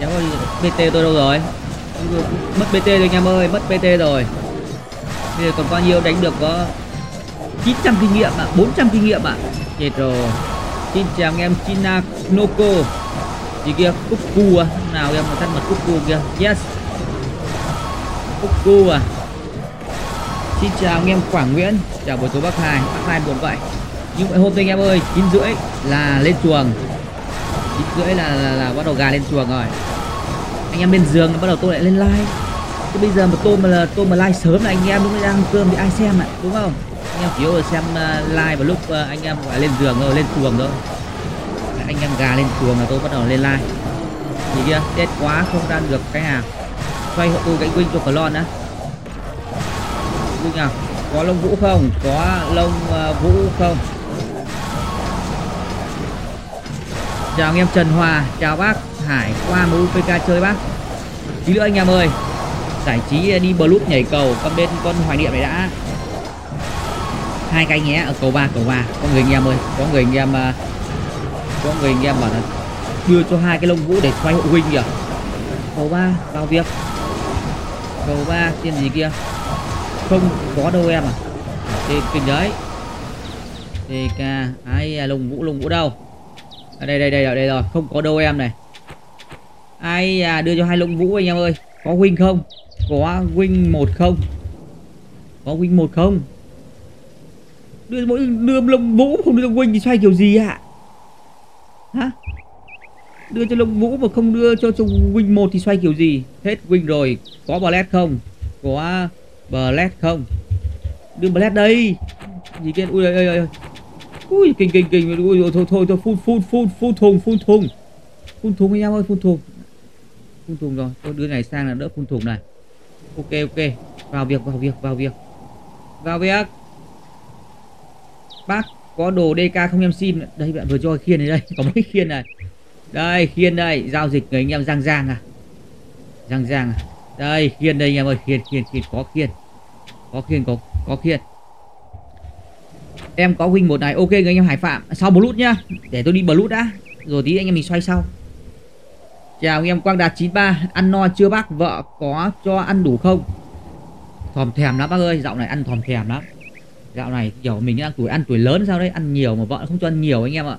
Đéo ơi, BT tôi đâu rồi? Mất BT rồi anh em ơi, mất BT rồi. Bây giờ còn bao nhiêu đánh được có 900 kinh nghiệm ạ, à, 400 kinh nghiệm ạ. À. Chết rồi. Xin chào anh em China Noko. Gì kia, Cuckoo à? Nào em là thân mật Cuckoo kia. Yes. Cuckoo à. Xin chào anh em Quảng Nguyễn. Chào buổi tối bác hai bác hai buồn vậy. Nhưng mà hôm nay anh em ơi, 9 rưỡi là lên chuồng chín rưỡi là, là, là bắt đầu gà lên chuồng rồi. Anh em bên giường bắt đầu tôi lại lên like chứ bây giờ mà tôi mà là tôi mà like sớm là anh em lúc đang ăn cơm thì ai xem ạ, đúng không? Anh em chỉ có xem uh, vào lúc uh, anh em gọi lên giường rồi, lên chuồng thôi. Anh em gà lên chuồng là tôi bắt đầu lên like. Gì kia, tết quá không ra được cái hàng. Xoay hộ tôi cánh win cho Clon á. Win à, Có lông vũ không? Có lông uh, vũ không? Chào anh em Trần Hòa, chào bác Hải qua MUPK chơi bác. Tí nữa anh em ơi Giải trí đi Blood nhảy cầu Con bên con hoài niệm này đã. Hai cái nhé ở cầu ba cầu ba. Có người anh em ơi có người anh em à, có người anh em bảo là đưa cho hai cái lông vũ để xoay hộ huynh kìa. Cầu ba vào việc cầu ba tiền gì kia. Không có đâu em à trên kinh đấy. TK ai lông vũ lông vũ đâu? Ở đây đây đây đây, đây rồi. Không có đâu em này. Ai à đưa cho hai lông vũ anh em ơi. Có win không? Có win một không? Có win một không? Đưa mỗi đưa lông vũ không đưa cho thì xoay kiểu gì ạ? Hả? Đưa cho lông vũ mà không đưa cho cho win một thì xoay kiểu gì? Hết win rồi. Có blast không? Có blast không? Đưa blast đây. Gì kia? Ui ơi ơi ui, kinh kinh kinh. Ui, thôi thôi thôi phun phun phun phun thùng phun thùng. Phun thùng anh em ơi phun thùng. Phun thùng rồi tôi đưa này sang là đỡ phun thùng này. Ok ok. Vào việc vào việc vào việc. Vào việc. Bác, có đồ DK không em xin? Đây, bạn vừa cho khiên này đây. Có mấy khiên này? Đây, khiên đây. Giao dịch người anh em giang giang à? Giang giang à? Đây, khiên đây, anh em ơi. Khiên khiên khiên. Có khiên. Có khiên, có có khiên em có win một này, ok người anh em hải phạm. Sau blue nhá, để tôi đi blue đã. Rồi tí anh em mình xoay sau. Chào anh em, quang đạt 93 ăn no chưa bác? Vợ có cho ăn đủ không? Thòm thèm lắm bác ơi, dạo này ăn thòm thèm lắm. Dạo này kiểu mình đang tuổi, ăn tuổi lớn sao đấy, ăn nhiều mà vợ không cho ăn nhiều anh em ạ.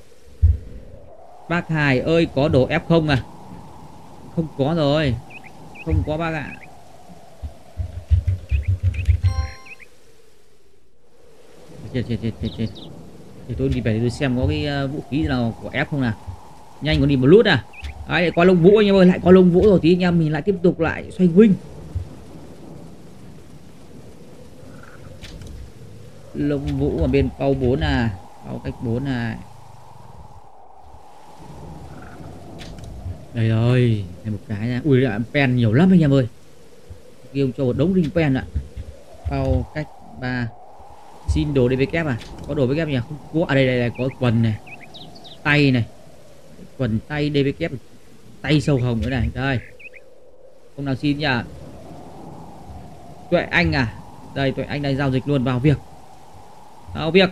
Bác Hải ơi, có đồ ép không à? Không có rồi, không có bác ạ. Chết chết chết chết chết thì tôi đi về tôi xem có cái ờ, vũ khí nào của ép không nào. Nhanh còn đi một lút à. Đấy có lông vũ anh em ơi, lại có lông vũ rồi tí anh em mình lại tiếp tục lại xoay huynh lông vũ ở bên bao 4 à bao cách 4 này đây rồi này một cái nha. Ui, lại pen nhiều lắm anh em ơi. Kêu cho một đống ring pen ạ. Bao cách 3 xin đồ DVK à? Có đồ DVK nhỉ? Không có. À đây đây, đây có quần này tay này. Quần tay DVK tay sâu hồng nữa này. Đây. Không nào xin nhỉ? Tuệ anh à? Đây tuệ anh đang giao dịch luôn vào việc. Vào việc.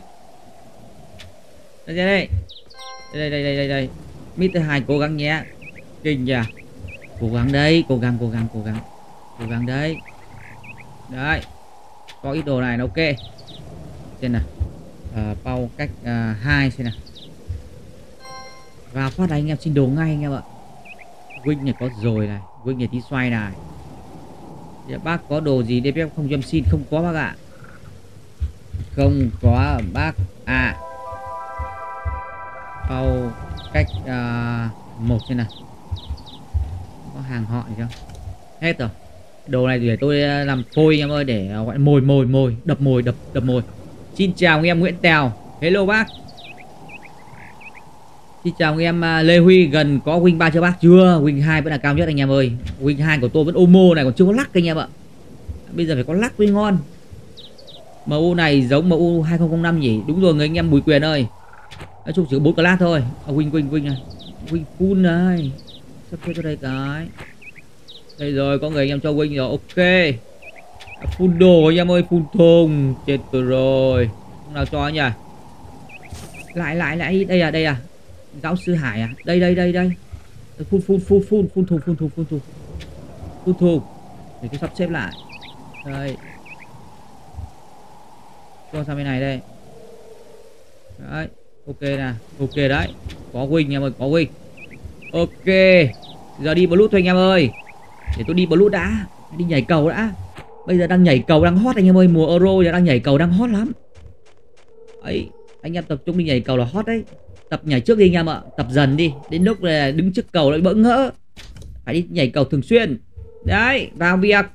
Đây đây đây. Đây đây đây đây, đây. Mr. Hai cố gắng nhé. Kinh nhỉ? Cố gắng đấy cố gắng cố gắng cố gắng. Cố gắng đấy. Đấy. Có ít đồ này là ok xem nào? À, bao cách à, hai xem nào. Và phát này anh em xin đồ ngay anh em ạ. Wing này có rồi này Wing này tí xoay này. Dạ, bác có đồ gì DPF không cho em xin? Không có bác ạ. Không có bác à. Bao cách à, một xem này có hàng họ gì không hết rồi. Đồ này để tôi làm phôi em ơi để gọi mồi mồi mồi đập mồi đập đập mồi xin chào anh em Nguyễn Tèo. Hello bác. Xin chào anh em à, Lê Huy gần có win 3 chưa bác? Chưa win 2 vẫn là cao nhất anh em ơi. Win 2 của tôi vẫn omo này còn chưa có lắc anh em ạ. Bây giờ phải có lắc mới ngon. MU này giống MU 2005 nhỉ? Đúng rồi người anh em Bùi Quyền ơi. Nói chung chỉ có bốn class thôi. À, win win win này win full này. Sắp cho đây cái. Đây rồi có người anh em cho win rồi. Ok phun đồ anh em ơi, phun thùng. Chết rồi. Không nào cho nhỉ? Lại lại lại. Đây à đây à. Giáo sư Hải à. Đây đây đây đây. Phun phun phun phun phun thùng phun thùng phun thùng. Phun thùng. Để cứ sắp xếp lại. Đây. Cho sang bên này đây. Đấy. Ok nè. Ok đấy. Có win em ơi, có win ok. Giờ đi blue thôi anh em ơi. Để tôi đi blue đã. Đi nhảy cầu đã bây giờ đang nhảy cầu đang hot anh em ơi, mùa euro giờ đang nhảy cầu đang hot lắm. Ấy, anh em tập trung đi nhảy cầu là hot đấy. Tập nhảy trước đi anh em ạ, tập dần đi, đến lúc là đứng trước cầu lại bỡ ngỡ. Phải đi nhảy cầu thường xuyên. Đấy, vào việc.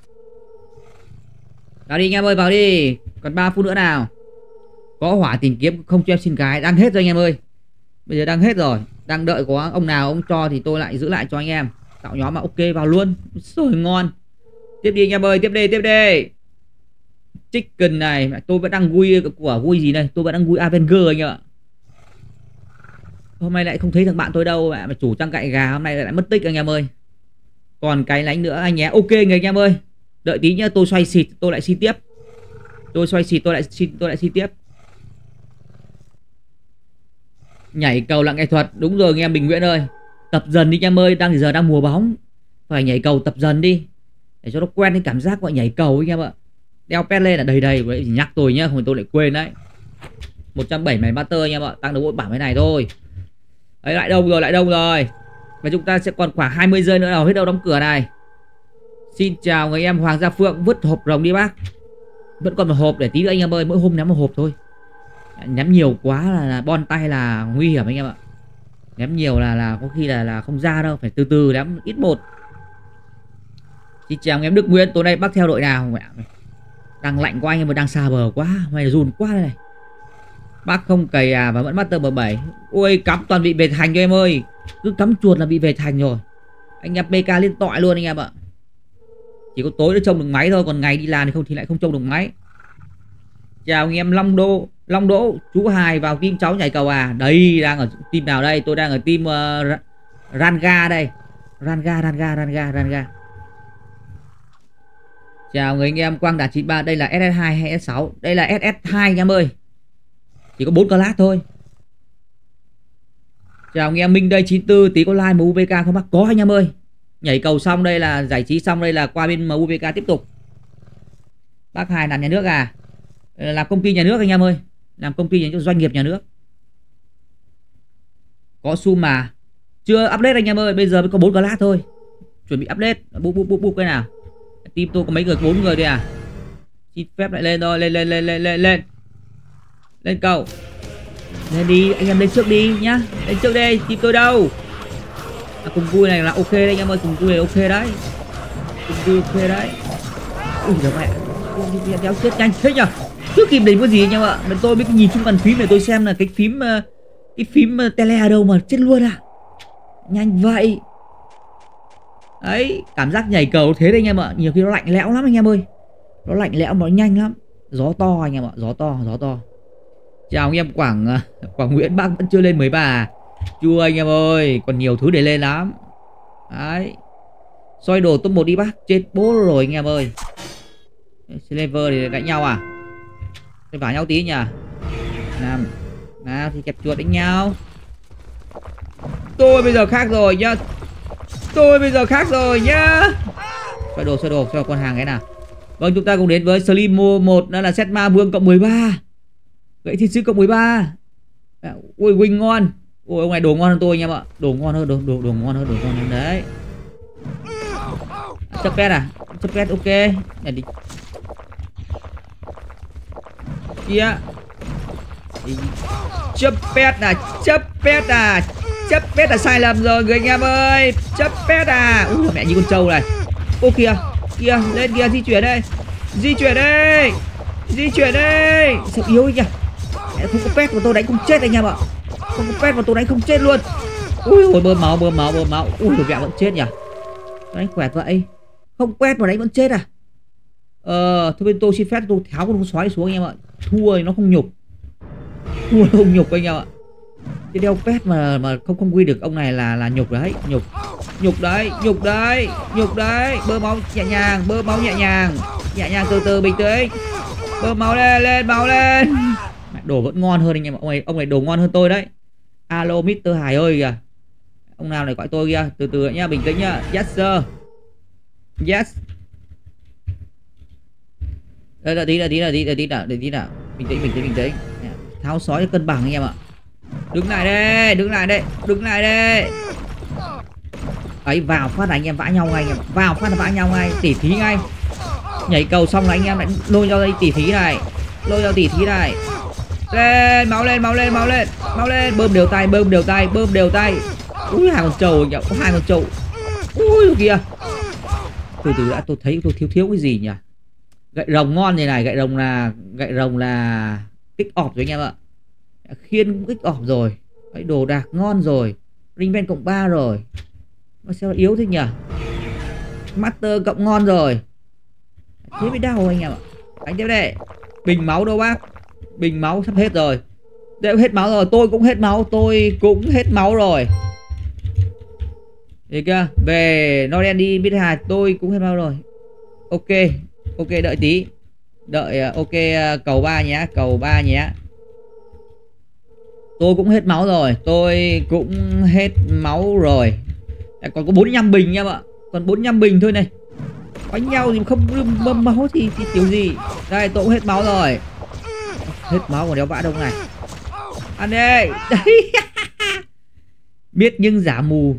Vào đi anh em ơi, vào đi. Còn 3 phút nữa nào. Có hỏa tìm kiếm không cho em xin cái, đang hết rồi anh em ơi. Bây giờ đang hết rồi. Đang đợi có ông nào, ông cho thì tôi lại giữ lại cho anh em. Tạo nhóm mà ok, vào luôn. Rồi ngon tiếp đi anh em ơi, tiếp đi tiếp đi. Chicken này tôi vẫn đang vui, của vui gì đây? Tôi vẫn đang vui Avenger anh ạ. Hôm nay lại không thấy thằng bạn tôi đâu mà chủ trang cậy gà hôm nay lại mất tích anh em ơi. Còn cái lánh nữa anh nhé. Ok người anh em ơi, đợi tí nhá, tôi xoay xịt, tôi lại xin tiếp. Tôi xoay xịt, tôi lại xin, tôi lại xin tiếp. Nhảy cầu là nghệ thuật, đúng rồi anh em, bình nguyễn ơi. Tập dần đi anh em ơi, đang giờ đang mùa bóng. Phải nhảy cầu tập dần đi để cho nó quen cái cảm giác gọi nhảy cầu anh em ạ. Đeo pet lên là đầy đầy vậy nhắc tôi nhá không tôi lại quên đấy. 170 master anh em ạ tăng được mỗi bảng cái này thôi. Đấy lại đông rồi lại đông rồi. Và chúng ta sẽ còn khoảng 20 giây nữa là hết đâu đóng cửa này. Xin chào người em Hoàng Gia Phượng vứt hộp rồng đi bác. Vẫn còn một hộp để tí nữa anh em ơi mỗi hôm ném một hộp thôi. Ném nhiều quá là, là bon tay là nguy hiểm anh em ạ. Ném nhiều là là có khi là là không ra đâu phải từ từ ném ít một xin chào anh em Đức Nguyễn tối nay bác theo đội nào mẹ? Đang lạnh quá anh em mà đang xa bờ quá mày run quá này. Bác không cày à và vẫn master bờ bảy ôi cắm toàn bị về thành cho em ơi. Cứ cắm chuột là bị về thành rồi. Anh em pk lên tọa luôn anh em ạ. Chỉ có tối nó trông được máy thôi còn ngày đi làm thì không thì lại không trông được máy. Chào anh em long đô long đỗ chú hài vào team cháu nhảy cầu à. Đây đang ở team nào đây? Tôi đang ở team uh, ranga đây. Ranga ranga ranga ranga chào người anh em quang đạt 93 đây là ss 2 hay s 6 đây là ss 2 anh em ơi. Chỉ có 4 class thôi. Chào anh em minh đây 94 tí có like muvk không bác? Có anh em ơi. Nhảy cầu xong đây là giải trí xong đây là qua bên muvk tiếp tục. Bác Hải làm nhà nước à? Ờ, làm công ty nhà nước anh em ơi. Làm công ty nhà nước, doanh nghiệp nhà nước. Có sum mà. Chưa update anh em ơi bây giờ mới có 4 class thôi. Chuẩn bị update. Búp búp búp búp cái nào team tôi có mấy người? Bốn người đây à? Xin phép lại lên thôi. Lên lên lên lên lên lên. Lên cầu lên đi anh em lên trước đi nhá. Lên trước đây team tôi đâu? À, cùng vui này là ok đấy anh em ơi cùng vui này ok đấy. Cùng vui ok đấy. Ui giời mẹ. Đéo chết nhanh thế nhở? Trước kịp đến có gì anh em ạ? Mình tôi mới nhìn chung bàn phím để tôi xem là cái phím ờ, cái phím ờ, tele ở đâu mà chết luôn à? Nhanh vậy đấy, cảm giác nhảy cầu thế đấy anh em ạ. Nhiều khi nó lạnh lẽo lắm anh em ơi. Nó lạnh lẽo mà nó nhanh lắm. Gió to anh em ạ, gió to gió to. Chào anh em, quảng à, quảng nguyễn, bác vẫn chưa lên 13 chưa anh em ơi, còn nhiều thứ để lên lắm. Đấy. Soi đồ top một đi bác, chết bố rồi anh em ơi. Silver thì đánh nhau à? Phải vào nhau tí nhỉ? Nào Nào thì kẹp chuột đánh nhau. Tôi bây giờ khác rồi nhá. Tôi bây giờ khác rồi nhá. Xoay đồ xoay đồ xoay con hàng cái nào. Vâng chúng ta cùng đến với Slimo 1 Đó là set ma vương cộng 13 Gậy thiên sứ cộng 13 Ui Wing ngon. Ôi ông này đồ ngon hơn tôi anh em ạ. Đồ ngon hơn đồ, đồ, đồ ngon hơn đồ ngon hơn. Đấy. Chấp pet à? Chấp pet ok. Để đi. Kia. Chấp pet à? Chấp pet à? Chấp pet là sai lầm rồi, người anh em ơi. Chấp pet à. Ui, mẹ như con trâu này. Ô, kìa. Kìa, lên kìa, di chuyển đây. Di chuyển đây. Di chuyển đây. Sao yếu nhỉ? Mẹ, không có pet mà tôi đánh không chết anh em ạ. Không có pet mà tôi đánh không chết luôn. Ui ôi bơm máu bơm máu bơm máu. Ui, mẹ vẫn chết nhỉ? Đánh khỏe vậy không pet mà đánh vẫn chết à? Ờ thôi bên tôi xin phép, tôi tháo con xoáy xuống anh em ạ. Thua thì nó không nhục. Thua nó không nhục anh em ạ cái đeo pet mà mà không không quy được ông này là là nhục đấy. Nhục. Nhục đấy nhục đấy nhục đấy. Bơ máu nhẹ nhàng, bơ máu nhẹ nhàng. Nhẹ nhàng từ từ, bình tĩnh. Bơ máu lên lên, máu lên. Đồ vẫn ngon hơn anh em ông này ông này đồ ngon hơn tôi đấy. Alo Mr Hải ơi kìa. Ông nào này gọi tôi kìa. Từ từ nhá, bình tĩnh nhá. Yes, sir. Yes. Ờ, đợi tí đợi tí đợi tí đợi tí nào tí nào. Bình tĩnh bình tĩnh bình tĩnh. Tháo sói cho cân bằng anh em ạ đứng lại đây, đứng lại đây, đứng lại đây. Ấy, vào phát là anh em vã nhau ngay anh em vào phát là vã nhau ngay, tỉ thí ngay. Nhảy cầu xong là anh em lại lôi ra đây tỉ thí này. Lôi ra tỉ thí này. Lên, máu lên máu lên máu lên. Máu lên, bơm đều tay, bơm đều tay, bơm đều tay. Ui hai con trâu nhỉ, có hai con trâu ui kìa. Từ từ đã, tôi thấy tôi thiếu thiếu cái gì nhỉ? Gậy rồng ngon như này, gậy rồng là, gậy rồng là kích ọp rồi anh em ạ khiên cũng kích ọp rồi. Đấy, đồ đạc ngon rồi. Ring ben cộng 3 rồi. Mà sao yếu thế nhỉ? Master cộng ngon rồi. Thế mới đau anh em ạ. Anh tiếp đây. Bình máu đâu bác? Bình máu sắp hết rồi. Đều hết máu rồi tôi cũng hết máu tôi cũng hết máu rồi. Đấy kia về Noren đi biết hà tôi cũng hết máu rồi. Ok ok đợi tí. Đợi à, ok à, cầu ba nhé cầu ba nhé tôi cũng hết máu rồi tôi cũng hết máu rồi. Còn có 45 bình nha ạ còn 45 bình thôi này. Đánh nhau thì không bơm máu thì, thì kiểu gì? Đây tôi cũng hết máu rồi. Hết máu còn đéo vã đông này. Ăn đi. Biết nhưng giả mù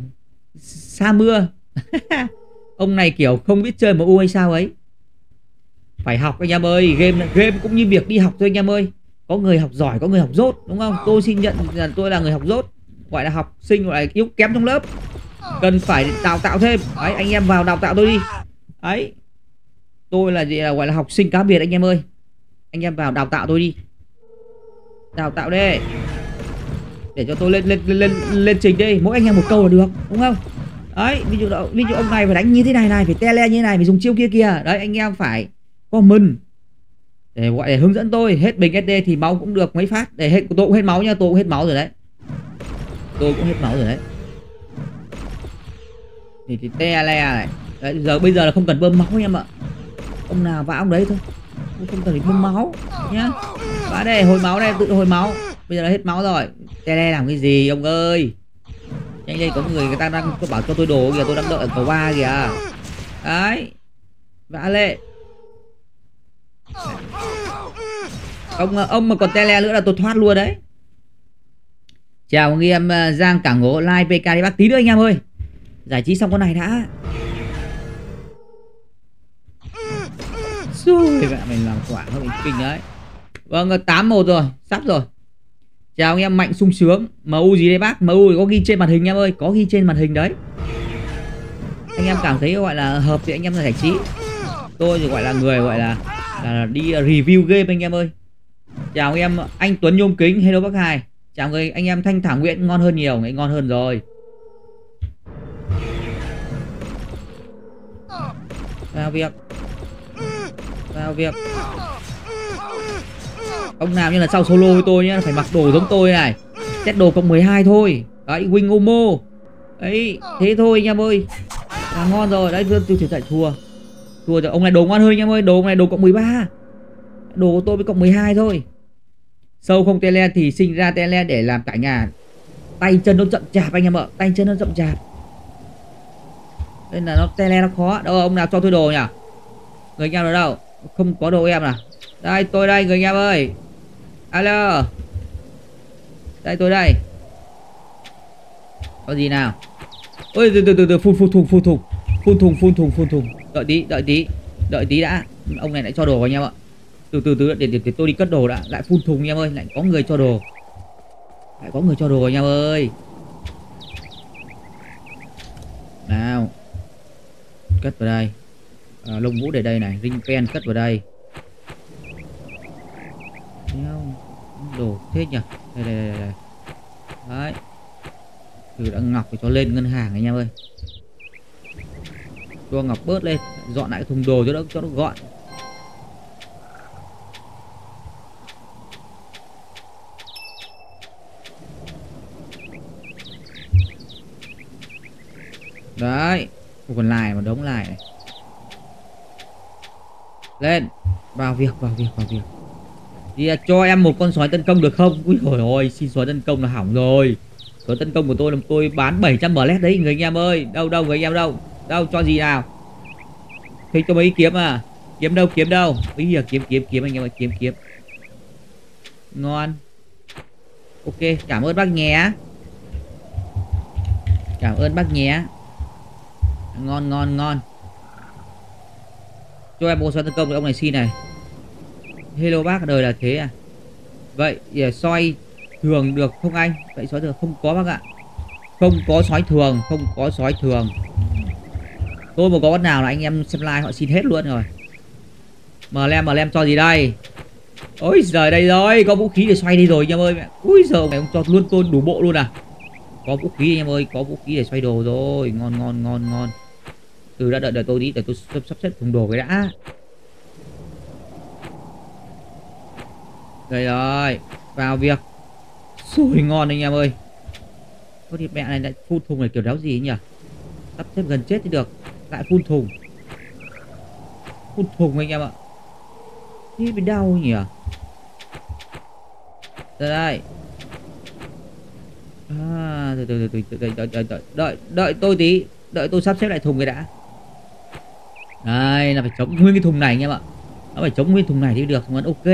xa mưa. Ông này kiểu không biết chơi MU hay sao ấy. Phải học anh em ơi game game cũng như việc đi học thôi anh em ơi có người học giỏi, có người học dốt đúng không? Tôi xin nhận là tôi là người học dốt gọi là học sinh, gọi là yếu kém trong lớp. Cần phải đào tạo thêm. Ấy anh em vào đào tạo tôi đi. Ấy tôi là gì là gọi là học sinh cá biệt anh em ơi. Anh em vào đào tạo tôi đi. Đào tạo đi để cho tôi lên lên lên lên trình đi. Mỗi anh em một câu là được, đúng không? Đấy, ví dụ ví dụ ông này phải đánh như thế này này, phải tele như thế này, phải dùng chiêu kia kia đấy, anh em phải comment để gọi để hướng dẫn tôi hết bình SD thì máu cũng được mấy phát. Để hết tôi cũng hết máu nha tôi cũng hết máu rồi đấy. Tôi cũng hết máu rồi đấy. Thì thì te le này. Đấy, giờ bây giờ là không cần bơm máu em ạ. Ông nào vào ông đấy thôi. Không cần phải bơm máu nhá. Vã đây hồi máu đây tự hồi máu. Bây giờ là hết máu rồi. Te le làm cái gì ông ơi? Nhanh lên có người người ta đang có bảo cho tôi đồ kìa tôi đang đợi ở cầu ba kìa. Đấy. Vã lệ ông ông mà còn tele nữa là tôi thoát luôn đấy. Chào anh em ờ, giang cảng ngố live pk đi bác tí nữa anh em ơi. Giải trí xong con này đã. Rồi mẹ mình làm quả hơi kinh đấy. Vâng tám một rồi sắp rồi. Chào anh em mạnh sung sướng. Mu gì đây bác? Mu có ghi trên màn hình em ơi có ghi trên màn hình đấy. Anh em cảm thấy gọi là hợp thì anh em giải trí. Tôi thì gọi là người gọi là là đi à, review game anh em ơi. Chào anh em, anh Tuấn nhôm kính, hello bác Hải chào người, anh em Thanh Thảo Nguyễn ngon hơn nhiều anh ngon hơn rồi. Vào việc. Vào việc. Ông nào như là sau solo với tôi nhá, phải mặc đồ giống tôi này. Xét đồ cộng 12 thôi. Đấy win omo. Ấy, thế thôi anh em ơi. Là ngon rồi, đấy tôi thể chạy thua thua rồi. Ông này đồ ngon hơn anh em ơi. Đồ này đồ cộng 13 đồ của tôi với cộng 12 thôi. Sâu không tele thì sinh ra tele để làm cả nhà. Tay chân nó chậm chạp anh em ạ. Tay chân nó chậm chạp. Nên là nó tele nó khó. Đâu, ông nào cho tôi đồ nhỉ? Người anh em ở đâu? Không có đồ em à? Đây, tôi đây, người anh em ơi. Alo. Đây, tôi đây. Có gì nào? Ôi, từ từ từ từ, phun phun, thùng phun thùng. Phun thùng phun thùng phun thùng đợi tí đợi tí đợi tí đã. Ông này lại cho đồ anh em ạ. Từ từ từ để, để, để tôi đi cất đồ đã. Lại phun thùng anh em ơi lại có người cho đồ. Lại có người cho đồ anh em ơi. Nào. Cất vào đây. À, lông vũ để đây này ring pen cất vào đây. Đồ thế nhỉ? Đây đây đây, đây. đấy. Từ đã ngọc phải cho lên ngân hàng anh em ơi cho ngọc bớt lên. Dọn lại thùng đồ cho nó cho nó gọn. Đấy còn lại mà đống lại này. Lên, vào việc vào việc vào việc. Thì à, cho em một con sói tấn công được không? Ui hồi ôi xin sói tấn công là hỏng rồi. Sói tấn công của tôi là tôi bán 700 bờ lét đấy, người anh em ơi. Đâu đâu, người anh em đâu? Đâu, cho gì nào? Thấy tôi mấy kiếm à? Kiếm đâu kiếm đâu? Bây giờ kiếm kiếm kiếm anh em ơi, kiếm kiếm. Ngon. Ok, cảm ơn bác nhé. Cảm ơn bác nhé. Ngon ngon ngon. Cho em một số tấn công với ông này xin này. Hello bác, đời là thế à? Vậy để soi thường được không anh? Vậy sói thường không có bác ạ. Không có sói thường, không có sói thường tôi mà có bắt nào là anh em xem like họ xin hết luôn rồi. Mở lem mở lem cho gì đây? Ôi giời đây rồi có vũ khí để xoay đi rồi anh em ơi. Mẹ ui giờ mày ông cho luôn tôn đủ bộ luôn à? Có vũ khí anh em ơi có vũ khí để xoay đồ rồi. Ngon ngon ngon ngon. Từ đã đợi đợi tôi đi để tôi sắp, sắp xếp thùng đồ cái đã. Đây rồi vào việc. Rồi ngon anh em ơi. Có thịt mẹ này lại phun thùng này kiểu đéo gì nhỉ? Sắp xếp gần chết thì được lại phun thùng. Phun thùng anh em ạ. Đi bị đau nhỉ? Đây đây. À, từ từ từ từ đợi đợi đợi đợi đợi đợi tôi tí. Đợi tôi sắp xếp lại thùng cái đã. Đây là phải chống nguyên cái thùng này anh em ạ. Nó phải chống nguyên thùng này thì được vẫn ok.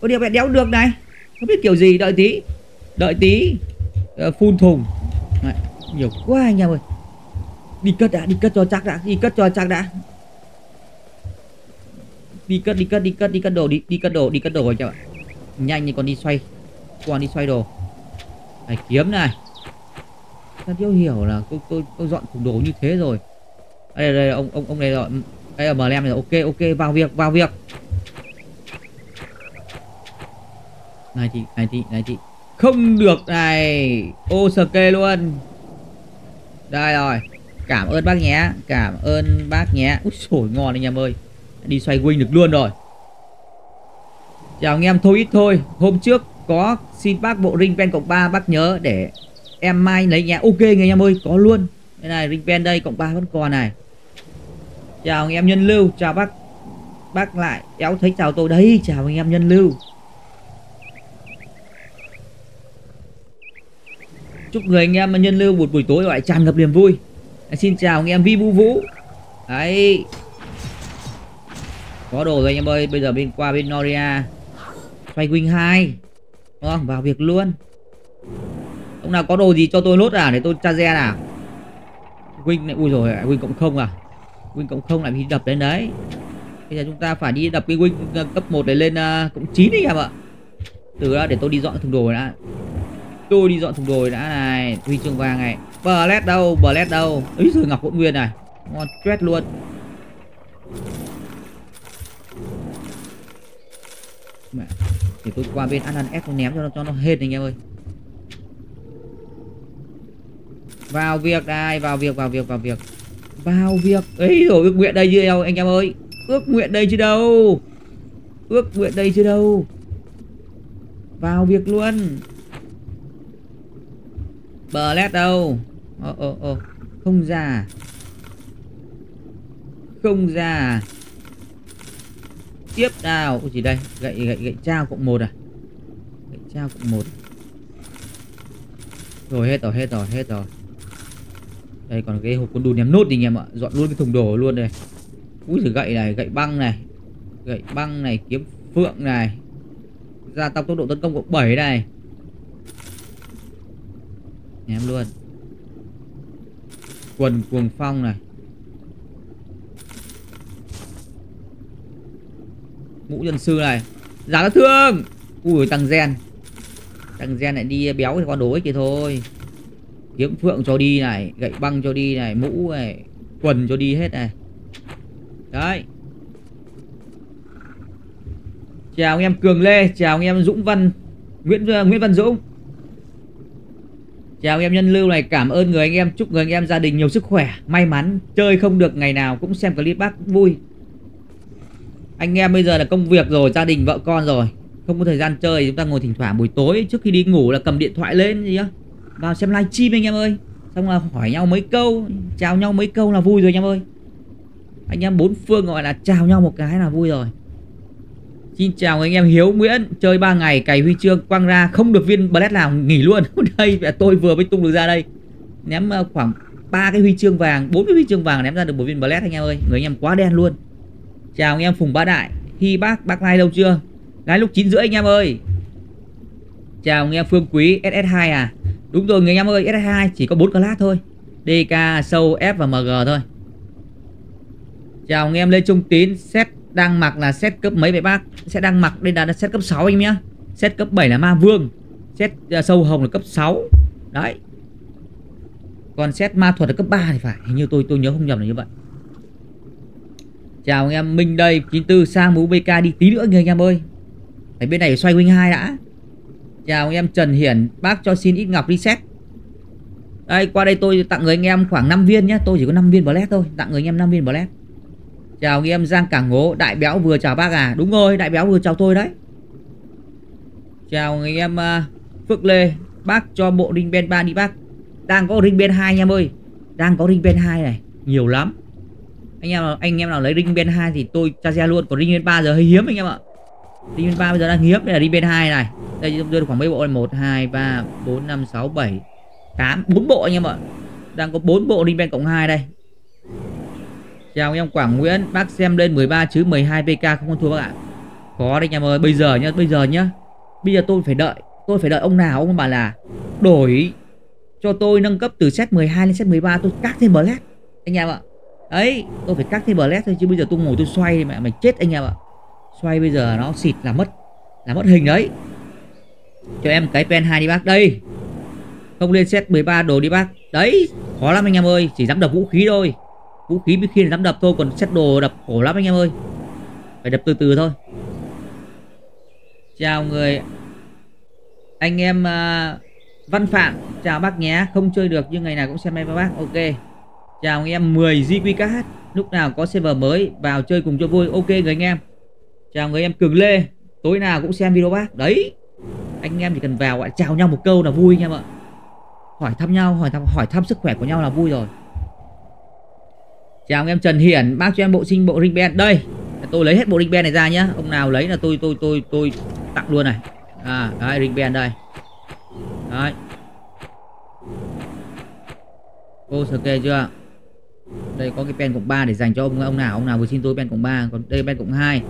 Có điều mẹ đéo được này. Không biết kiểu gì đợi tí. Đợi tí. Uh, phun thùng. Đấy, nhiều quá anh em ơi đi cất đã, đi cất cho chắc đã, đi cất cho chắc đã. Đi cất đi cất đi cất đi cất đồ đi đi cất đồ, đi cất đồ anh em ạ nhanh như con đi xoay, con đi xoay đồ. Này, kiếm này. Ta thiếu hiểu là tôi tôi tôi dọn thùng đồ như thế rồi? Đây đây ông ông ông này rồi đây là mlm này, ok ok, vào việc vào việc. Này chị này chị này chị. Không được này, ô sờ kê luôn. Đây rồi cảm ơn bác nhé, cảm ơn bác nhé. Úi sổi ngon anh em ơi. Đi xoay wing được luôn rồi. Chào anh em, thôi ít thôi. Hôm trước có xin bác bộ ring pen cộng 3 bác nhớ để em mai lấy nhé. Ok người anh em ơi, có luôn. Đây này, ring pen đây, cộng 3 vẫn còn này. Chào anh em nhân lưu, chào bác bác lại éo thấy chào tôi đấy chào anh em nhân lưu. Chúc người anh em nhân lưu một buổi tối lại tràn ngập niềm vui xin chào anh em vi vũ vũ. Đấy. Có đồ rồi anh em ơi bây giờ bên qua bên noria. Xoay wing hai. Đúng không? Vào việc luôn. Ông nào có đồ gì cho tôi lốt à để tôi tra re nào wing này ui rồi wing cộng không à? Win cộng không lại bị đập đến đấy. Bây giờ chúng ta phải đi đập cái win ờ, cấp 1 để lên uh, cộng 9 anh em ạ. Từ đó để tôi đi dọn thùng đồ đã. Tôi đi dọn thùng đồ đã này huy chương vàng này bờ đâu bờ đâu? Ấy rồi ngọc hỗn nguyên này. Ngon chết luôn. Mẹ, thì tôi qua bên ăn ăn ép tôi ném cho nó cho nó hết anh em ơi. Vào việc đây, vào việc vào việc vào việc. Vào việc. Ấy rồi, ước nguyện đây chứ, đâu, anh em ơi. Ước nguyện đây chứ đâu. Ước nguyện đây chứ đâu. Vào việc luôn. Bờ đâu? Ờ ờ ờ. Không ra à? không ra à? tiếp nào Ôi gì đây? Gậy gậy gậy trao cộng một à? Gậy trao cộng một. Rồi, hết rồi hết rồi hết rồi. Đây, còn cái hộp con đùn ném nốt đi anh em ạ. Dọn luôn cái thùng đồ luôn đây. Úi giời, gậy này, gậy băng này. Gậy băng này, kiếm phượng này. Gia tăng tốc độ tấn công cộng 7 này. Ném luôn quần cuồng phong này. Mũ dân sư này. Giá thương! Ui, tăng gen. Tăng gen lại đi béo thì con đối kia thôi. Kiếm phượng cho đi này, gậy băng cho đi này, mũ này, quần cho đi hết này. Đấy. Chào anh em cường lê, chào anh em dũng văn, nguyễn nguyễn văn dũng chào anh em nhân lưu này, cảm ơn người anh em, chúc người anh em gia đình nhiều sức khỏe, may mắn, chơi không được ngày nào cũng xem clip bác vui. Anh em bây giờ là công việc rồi, gia đình vợ con rồi, không có thời gian chơi, chúng ta ngồi thỉnh thoảng buổi tối trước khi đi ngủ là cầm điện thoại lên gì á, vào xem livestream anh em ơi. Xong là hỏi nhau mấy câu, chào nhau mấy câu là vui rồi anh em ơi. Anh em bốn phương gọi là chào nhau một cái là vui rồi. Xin chào anh em Hiếu Nguyễn Chơi 3 ngày cày huy chương quăng ra Không được viên blast nào nghỉ luôn. Đây tôi vừa mới tung được ra đây. Ném ờ, khoảng ba cái huy chương vàng bốn cái huy chương vàng ném ra được một viên blast anh em ơi. Người anh em quá đen luôn. Chào anh em Phùng Bá Đại. Hi bác bác like lâu chưa? Gái lúc 9 rưỡi anh em ơi. Chào anh em Phương Quý SS2 à? Đúng rồi người anh em ơi SS2 chỉ có 4 class thôi. DK, Sâu, F và MG thôi. Chào anh em Lê Trung Tín Set đang mặc là set cấp mấy vậy bác? Sẽ đang mặc đây là set cấp 6 anh em nhá. Set cấp 7 là Ma Vương. Set uh, Sâu Hồng là cấp 6 Đấy. Còn set Ma Thuật là cấp 3 thì phải. Hình như tôi tôi nhớ không nhầm là như vậy. Chào anh em Minh đây 94 sang mũ BK đi tí nữa người anh em ơi. Phải bên này xoay wing 2 đã. Chào anh em Trần Hiển Bác cho xin ít ngọc reset. Đây qua đây tôi tặng người anh em khoảng 5 viên nhé Tôi chỉ có 5 viên blast thôi. Tặng người anh em 5 viên blast. Chào anh em Giang Cảng Ngố Đại béo vừa chào bác à. Đúng rồi đại béo vừa chào tôi đấy. Chào anh em uh, Phước Lê Bác cho bộ ring ben 3 đi bác. Đang có ring ben 2 anh em ơi. Đang có ring ben 2 này Nhiều lắm. Anh em anh em nào lấy ring ben 2 thì tôi cho xe luôn Còn ring ben 3 giờ hơi hiếm anh em ạ. Ring ben 3 bây giờ đang hiếm Đây là ring ben 2 này. Đây đưa khoảng mấy bộ này 1, 2, 3, 4, 5, 6, 7 8, 4 bộ anh em ạ. Đang có 4 bộ ring ben cộng 2 đây. Chào anh em, Quảng Nguyễn, Bác xem lên 13 chứ 12 PK không có thua bác ạ. Có đấy anh em ơi Bây giờ nhá, Bây giờ nhá. Bây giờ tôi phải đợi, Tôi phải đợi ông nào, ông bảo là Đổi cho tôi nâng cấp từ set 12 lên set 13 Tôi cắt thêm Black Anh em ạ. Ấy, tôi phải cắt thêm Black thôi, Chứ bây giờ tôi ngồi tôi xoay thì mẹ mày chết anh em ạ. Xoay bây giờ nó xịt là mất Là mất hình đấy. Cho em cái pen 2 đi bác, Đây. Không lên set 13 đồ đi bác. Đấy, Khó lắm anh em ơi, Chỉ dám đập vũ khí thôi vũ khí biết khi dám đập thôi còn xét đồ đập khổ lắm anh em ơi. Phải đập từ từ thôi. Chào người. Anh em uh, văn phạm chào bác nhé. Không chơi được nhưng ngày nào cũng xem em với bác ok. Chào anh em 10 GQKH lúc nào có server mới vào chơi cùng cho vui. Ok người anh em. Chào người em cường lê. Tối nào cũng xem video bác. Đấy. Anh em chỉ cần vào gọi chào nhau một câu là vui anh em ạ. Hỏi thăm nhau hỏi thăm hỏi thăm sức khỏe của nhau là vui rồi chào anh em Trần Hiển, bác cho em bộ sinh bộ ring band đây, tôi lấy hết bộ ring band này ra nhá. Ông nào lấy là tôi tôi tôi tôi tặng luôn này. À đấy, ring band đây. Đấy. Ô ok chưa? Đây, có cái pen cộng 3 để dành cho ông ông nào ông nào vừa xin tôi pen cộng 3 còn đây, pen cộng 2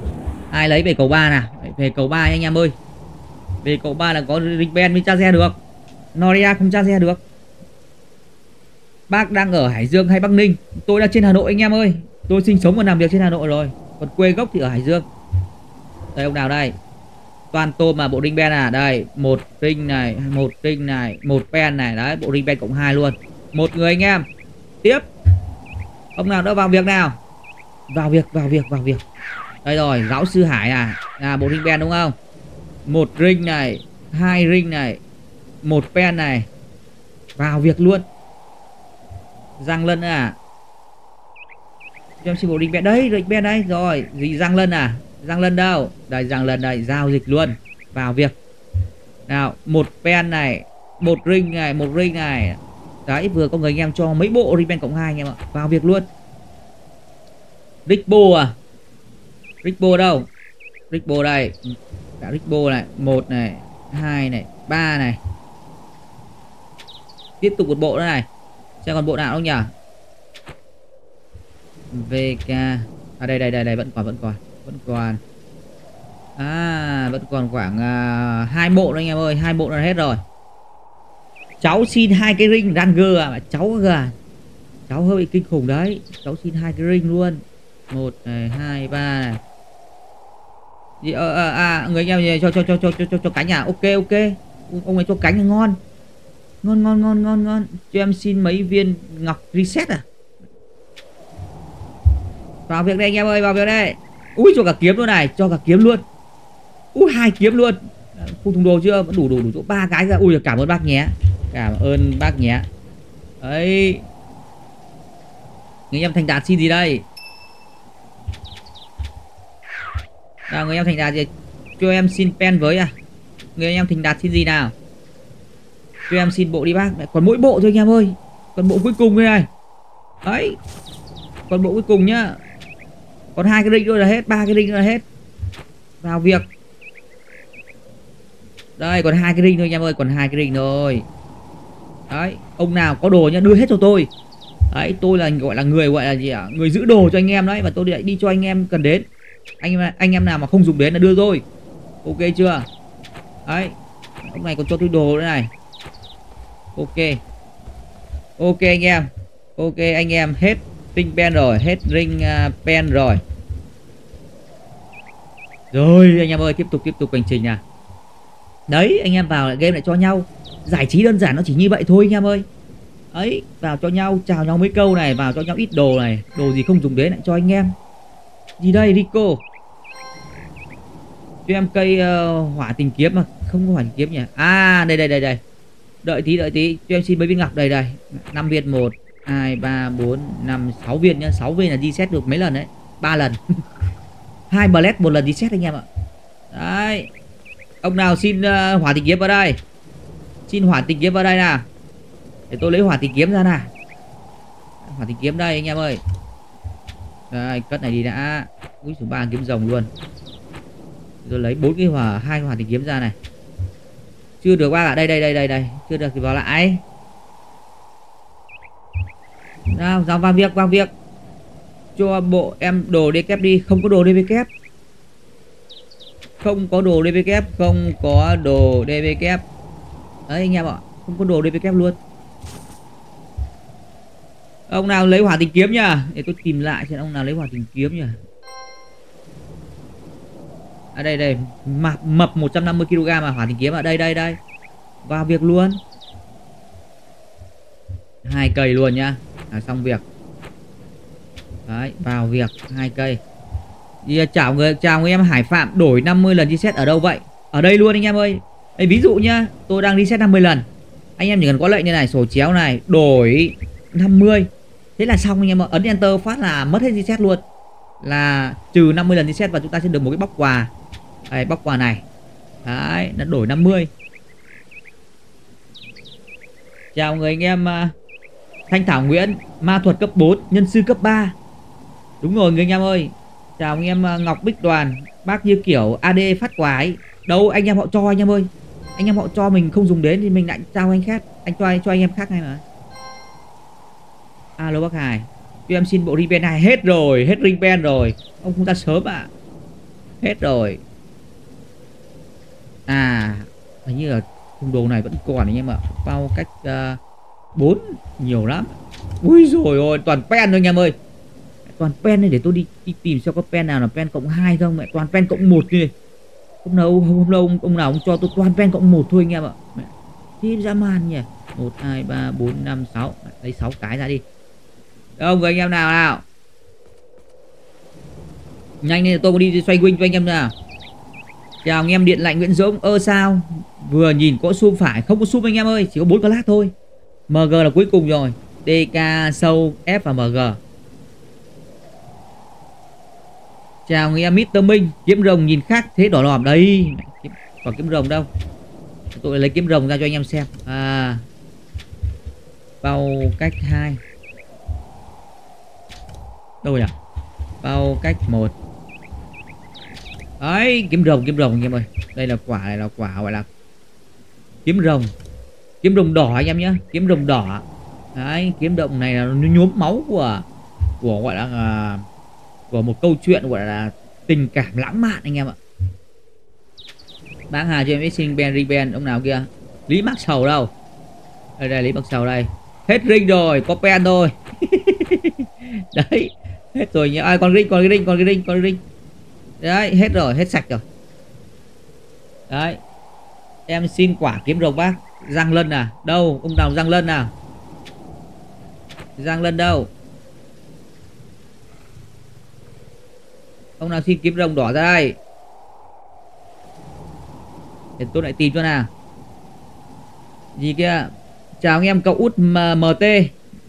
ai lấy về cầu 3 nào? Về cầu 3 anh em ơi. Về cầu 3 là có ring band mới tra xe được. Noria không tra xe được. Bác đang ở Hải Dương hay Bắc Ninh? Tôi đang trên Hà Nội anh em ơi. Tôi sinh sống và làm việc trên Hà Nội rồi. Còn quê gốc thì ở Hải Dương. Đây, ông nào đây? Toàn tôm mà, bộ ring ben à? Đây, một ring này, một ring này, một pen này. Đấy, bộ ring ben cộng hai luôn. Một người anh em. Tiếp. Ông nào đã vào việc nào? Vào việc vào việc vào việc. Đây rồi giáo sư Hải à? À bộ ring ben đúng không? Một ring này, hai ring này, một pen này. Vào việc luôn. Giang Lân à Cho em xin bộ đinh bẹn đấy Địch bẹn đấy Rồi, gì Giang Lân à? Giang Lân đâu? Đây, Giang Lân đây, Giao dịch luôn. Vào việc. Nào, một pen này, một ring này, một ring này. Đấy, vừa có người anh em cho mấy bộ ring pen cộng 2 anh em ạ. Vào việc luôn. Rickbo à? Rickbo đâu? Rickbo đây. Đã Rickbo này, một này, hai này, ba này. Tiếp tục một bộ nữa này. Xem còn bộ nào không nhỉ? VK À đây đây đây đây vẫn còn vẫn còn Vẫn còn. À vẫn còn khoảng uh, hai bộ thôi anh em ơi hai bộ là hết rồi. Cháu xin hai cái ring Ranger à Cháu gà Cháu hơi bị kinh khủng đấy. Cháu xin hai cái ring luôn. Một này hai ba này. Gì à, à, người anh em cho cho cho cho cho cho, cho cánh à? Ok ok. Ông này cho cánh là ngon. Ngon ngon ngon ngon ngon. Cho em xin mấy viên ngọc reset à? Vào việc đây anh em ơi, vào việc đây. Ui, cho cả kiếm luôn này, Cho cả kiếm luôn. Ui, hai kiếm luôn. Ờ, Không thùng đồ chưa? Đủ đủ đủ chỗ. Ba cái ra. Ui, cảm ơn bác nhé. Cảm ơn bác nhé. Ấy. Người em thành đạt xin gì đây? Nào, người em thành đạt gì Cho em xin pen với à. Người em thành đạt xin gì nào? Cho em xin bộ đi bác. Còn mỗi bộ thôi anh em ơi. Còn bộ cuối cùng đây này. Đấy. Còn bộ cuối cùng nhá. Còn hai cái đinh thôi là hết, ba cái đinh nữa là hết. Vào việc. Đây, còn hai cái đinh thôi anh em ơi, còn hai cái đinh thôi. Đấy, ông nào có đồ nhá, đưa hết cho tôi. Đấy, tôi là, gọi là người, gọi là gì ạ? Người giữ đồ cho anh em đấy, và tôi lại đi cho anh em cần đến. Anh em anh em nào mà không dùng đến là đưa tôi. Ok chưa? Đấy. Ông này còn cho tôi đồ nữa này ok. Ok anh em. Ok anh em hết tinh pen rồi hết ring uh, pen rồi. Rồi anh em ơi tiếp tục tiếp tục hành trình à. Đấy anh em vào lại game lại cho nhau. Giải trí đơn giản nó chỉ như vậy thôi anh em ơi. Ấy vào cho nhau chào nhau mấy câu này vào cho nhau ít đồ này đồ gì không dùng đến lại cho anh em. Gì đây Rico. Cho em cây uh, hỏa tình kiếm mà. Không có hỏa tình kiếm nhỉ? À đây đây đây đây đợi tí đợi tí. Cho em xin mấy viên ngọc đây đây năm viên một hai ba bốn năm sáu viên nhá. Sáu viên là đi xét được mấy lần đấy? Ba lần. Hai blast một lần đi xét anh em ạ. Đấy. Ông nào xin uh, hỏa tình kiếm vào đây? Xin hỏa tình kiếm vào đây nào. Để tôi lấy hỏa tình kiếm ra nào. Hỏa tình kiếm đây anh em ơi. Đây cất này đi đã. Úi số ba kiếm rồng luôn. Rồi lấy bốn cái hỏa hai hỏa tình kiếm ra này chưa được qua cả đây đây đây đây đây. Chưa được thì vào lại nào giao vào việc vào việc cho bộ em đồ đi kép đi. Không có đồ đi kép. Không có đồ DV không có đồ DV đấy, anh em ạ. Không có đồ DV luôn. Ông nào lấy hỏa tình kiếm nhá để tôi tìm lại xem ông nào lấy hỏa tình kiếm nhá à đây đây mập mập 150 kg mà hỏa tìm kiếm ở đây đây đây. Vào việc luôn. Hai cây luôn nhá. À, xong việc. Đấy vào việc hai cây. Thì chào người chào người em Hải Phạm đổi 50 lần reset ở đâu vậy? Ở đây luôn anh em ơi. Đây, ví dụ nhá tôi đang reset 50 lần. Anh em chỉ cần có lệnh như này sổ chéo này đổi 50 thế là xong anh em ạ. Ấn enter phát là mất hết reset luôn. Là trừ 50 lần reset và chúng ta sẽ được một cái bóc quà đây, bóc quà này. Đấy, nó đổi 50 chào người anh em à, Thanh Thảo Nguyễn, ma thuật cấp 4 nhân sư cấp 3 đúng rồi người anh em ơi. Chào anh em à, Ngọc Bích Đoàn, bác như kiểu AD phát quà ấy. Đâu, anh em họ cho anh em ơi. Anh em họ cho mình không dùng đến thì mình lại trao anh khác. Anh cho cho anh em khác ngay mà. Alo bác Hải. Cho em xin bộ ring pen này. Hết rồi, hết ring pen rồi. Ông không ra sớm ạ. À. hết rồi à hình như là khung đồ này vẫn còn anh em ạ. Bao cách ờ, uh, 4 nhiều lắm. Ui rồi ôi toàn pen thôi anh em ơi. Toàn pen này để tôi đi, đi tìm xem có pen nào là pen cộng 2 không. Mẹ toàn pen cộng 1 đi hôm nào hôm nào ông, ông nào ông cho tôi toàn pen cộng 1 thôi anh em ạ. Mẹ thêm ra man nhỉ. 1 2 3 4 5 6 lấy 6 cái ra đi. Đâu người anh em nào nào? Nhanh lên tôi đi xoay quanh cho anh em nào chào anh em điện lạnh Nguyễn Dũng. Ơ, sao? Vừa nhìn có sum phải, không có sum anh em ơi, chỉ có bốn class thôi. MG là cuối cùng rồi. DK sâu F và MG chào anh em Mr Minh. Kiếm rồng nhìn khác, thế đỏ lòm đây. Còn kiếm rồng đâu? Tôi lấy kiếm rồng ra cho anh em xem. À bao cách hai. Đâu nhỉ? Bao cách một ấy kiếm rồng kiếm rồng anh em ơi. Đây là quả này là quả gọi là kiếm rồng. Kiếm rồng đỏ anh em nhé kiếm rồng đỏ. Đấy kiếm rồng này là nó nhuốm máu của của gọi là à, của một câu chuyện gọi là tình cảm lãng mạn anh em ạ. Bán hà cho em xin ben ben ông nào kia? Lý mắc sầu đâu? Đây đây lý mắc sầu đây. Hết ring rồi có pen thôi. Đấy hết rồi nhé à, còn ring còn ring còn ring còn ring đấy hết rồi hết sạch rồi. Đấy. Em xin quả kiếm rồng bác. Răng lân à đâu? Ông nào răng lân nào răng lân đâu? Ông nào xin kiếm rồng đỏ ra đây? Để tôi lại tìm cho nào. Gì kia? Chào anh em cậu út mt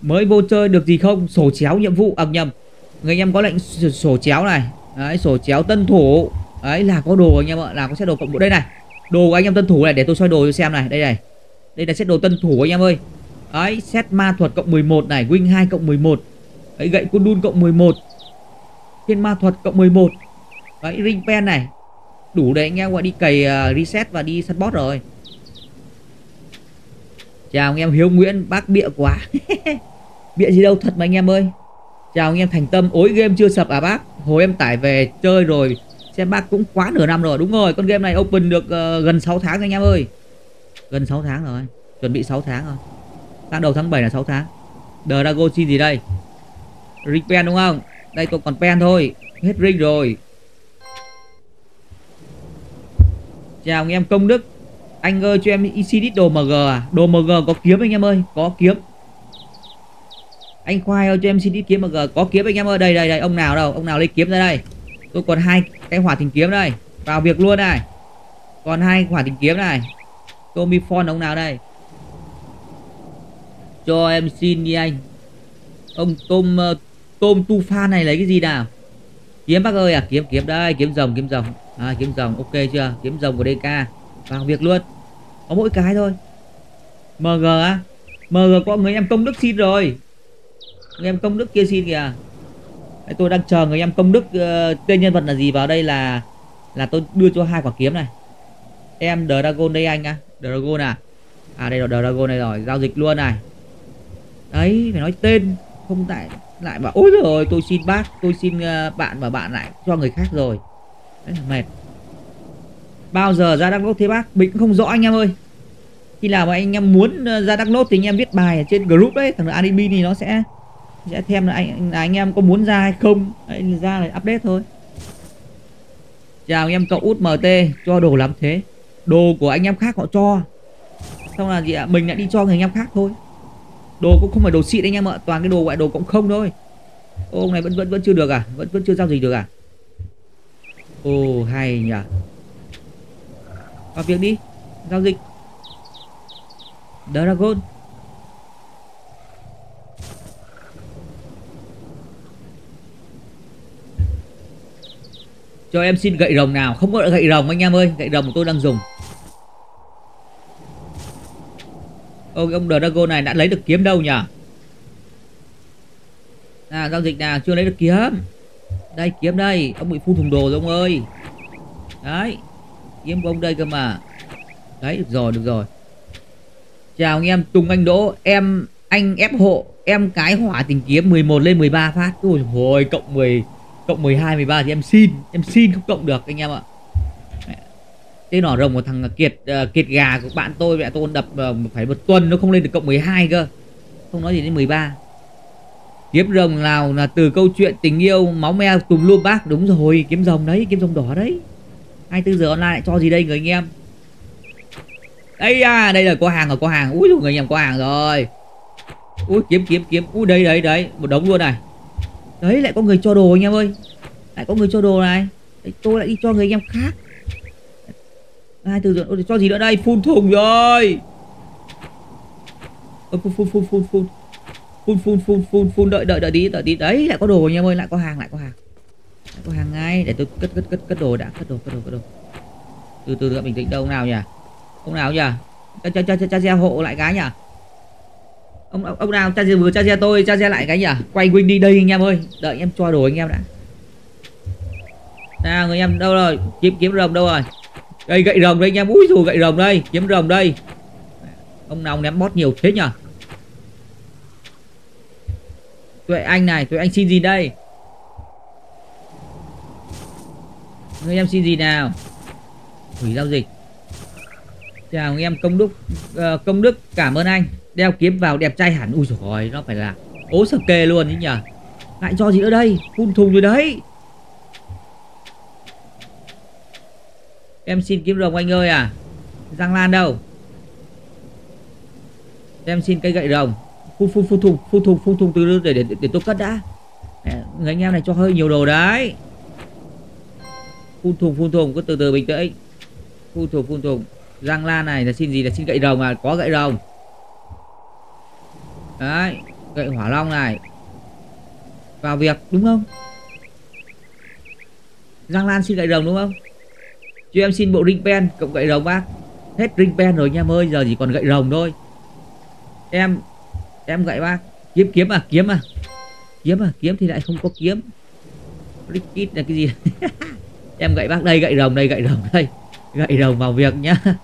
mới vô chơi được gì không? Sổ chéo nhiệm vụ ẩn à, nhầm. Người anh em có lệnh sổ chéo này đấy sổ chéo tân thủ. Đấy là có đồ anh em ạ là có set đồ cộng bộ đây này đồ của anh em tân thủ này để tôi soi đồ cho xem này. Đây này đây là set đồ tân thủ anh em ơi. Đấy set ma thuật cộng 11 này wing 2 cộng 11 đấy gậy côn đun cộng 11 thiên ma thuật cộng 11 đấy ring pen này. Đủ để anh em gọi đi cày uh, reset và đi săn boss rồi. Chào anh em hiếu nguyễn bác bịa quá. Bịa gì đâu thật mà anh em ơi chào anh em thành tâm ối game chưa sập à bác? Hồi em tải về chơi rồi xem bác cũng quá nửa năm rồi. Đúng rồi con game này open được uh, gần 6 tháng anh em ơi. Gần 6 tháng rồi chuẩn bị 6 tháng rồi. Tháng đầu tháng 7 là 6 tháng. Dragon xin gì đây? Ring pen đúng không? Đây tôi còn pen thôi hết ring rồi. Chào anh em công đức. Anh ơi cho em ECD đồ MG à? Đồ MG có kiếm anh em ơi có kiếm anh khoai ơi cho em xin kiếm MG có kiếm anh em ơi. Đây đây đây ông nào đâu ông nào lấy kiếm ra đây. Tôi còn hai cái hỏa tình kiếm đây. Vào việc luôn này. Còn hai hỏa tình kiếm này. Tommy Fon ông nào đây? Cho em xin đi anh. Ông tôm ờ, tôm tu pha này lấy cái gì nào? Kiếm bác ơi à kiếm kiếm đây kiếm rồng kiếm rồng. À, kiếm rồng ok chưa? Kiếm rồng của DK vào việc luôn. Có mỗi cái thôi. MG á. MG có người em công đức xin rồi người em công đức kia xin kìa. Tôi đang chờ người em công đức uh, tên nhân vật là gì vào đây là là tôi đưa cho hai quả kiếm này. Em Dragon đây anh á à. Dragon à? À đây là Dragon này rồi giao dịch luôn này. Đấy phải nói tên không tại lại bảo ôi rồi tôi xin bác tôi xin uh, bạn và bạn lại cho người khác rồi. Đấy là mệt. Bao giờ ra đăng lốt thế bác? Mình cũng không rõ anh em ơi. Khi nào mà anh em muốn ờ, ra đăng lốt thì anh em viết bài ở trên group đấy thằng admin thì nó sẽ sẽ thêm là anh là anh em có muốn ra hay không. Đấy, ra là update thôi. Chào anh em cậu út mt cho đồ làm thế. Đồ của anh em khác họ cho. Xong là gì ạ? Mình lại đi cho người anh em khác thôi. Đồ cũng không phải đồ xịn anh em ạ. Toàn cái đồ gọi đồ cộng không thôi. Ô, ông này vẫn vẫn vẫn chưa được à? Vẫn vẫn chưa giao dịch được à? Ồ hay nhỉ. Vào việc đi. Giao dịch. Dragon. Cho em xin gậy rồng nào. Không có gậy rồng anh em ơi. Gậy rồng của tôi đang dùng. Ô, ông Dragon này đã lấy được kiếm đâu nhỉ? À giao dịch nào? Chưa lấy được kiếm. Đây kiếm đây. Ông bị phun thùng đồ rồi ông ơi. Đấy. Kiếm của ông đây cơ mà. Đấy được rồi được rồi. Chào anh em Tùng Anh Đỗ. Em anh ép hộ em cái hỏa tình kiếm 11 lên 13 phát. Ôi hồi cộng 10 cộng 12 13 thì em xin em xin không cộng được anh em ạ. Thế nỏ rồng của thằng kiệt uh, kiệt gà của bạn tôi mẹ tôi đập uh, phải một tuần nó không lên được cộng 12 cơ. Không nói gì đến 13 kiếm rồng nào là từ câu chuyện tình yêu máu me tùm luôn bác. Đúng rồi kiếm rồng đấy kiếm rồng đỏ đấy. 24 giờ online lại cho gì đây người anh em? Đây à đây là có hàng rồi có hàng. Ui người anh em có hàng rồi. Ui kiếm kiếm kiếm. Ui đây đấy đấy một đống luôn này đấy lại có người cho đồ anh em ơi. Lại có người cho đồ này. Đấy, tôi lại đi cho người anh em khác. Hai từ rồi cho gì nữa đây? Phun thùng rồi. Phun phun phun phun phun. Phun phun phun phun phun đợi đợi đợi tí đợi tí. Đấy lại có đồ anh em ơi lại có hàng lại có hàng. Lại có hàng ngay. Để tôi cất cất cất cất đồ đã. Cất đồ cất đồ cất đồ. Từ từ nữa bình tĩnh đâu nào nhỉ? Ông nào nhỉ? Cho cho cho cho cha hộ lại gái nhỉ? Ông ông, ông nào? Cha vừa cha tôi cha lại cái nhỉ? Quay quỳnh đi đây anh em ơi. Đợi anh em cho đồ anh em đã. Nào người em đâu rồi? Kiếm kiếm rồng đâu rồi? Đây gậy rồng đây anh em. Úi dù gậy rồng đây kiếm rồng đây. Ông nào ném bót nhiều thế nhỉ? Tuệ anh này tuệ anh xin gì đây? Người em xin gì nào? Hủy giao dịch. Chào anh em công đức uh, công đức cảm ơn anh đeo kiếm vào đẹp trai hẳn. Ui rồi nó phải là ố sờ kê luôn chứ nhỉ lại cho gì nữa đây? Phun thùng rồi đấy. Em xin kiếm rồng anh ơi à. Giang lan đâu? Em xin cây gậy rồng. Phun phun phun thùng phun thùng phun thùng từ để để, để tôi cất đã. Người anh em này cho hơi nhiều đồ đấy. Phun thùng phun thùng cứ từ từ bình tĩnh. Phun thùng phun thùng. Giang lan này là xin gì là xin gậy rồng à? Có gậy rồng đấy, gậy hỏa long này. Vào việc, đúng không? Giang lan xin gậy rồng, đúng không? Cho em xin bộ ring pen cộng gậy rồng bác. Hết ring pen rồi nha ơi, giờ chỉ còn gậy rồng thôi. Em em gậy bác. Kiếm kiếm à kiếm à. Kiếm à kiếm thì lại không có kiếm. Kit là cái gì? Em gậy bác đây, gậy rồng đây, gậy rồng đây. Gậy rồng vào việc nhá.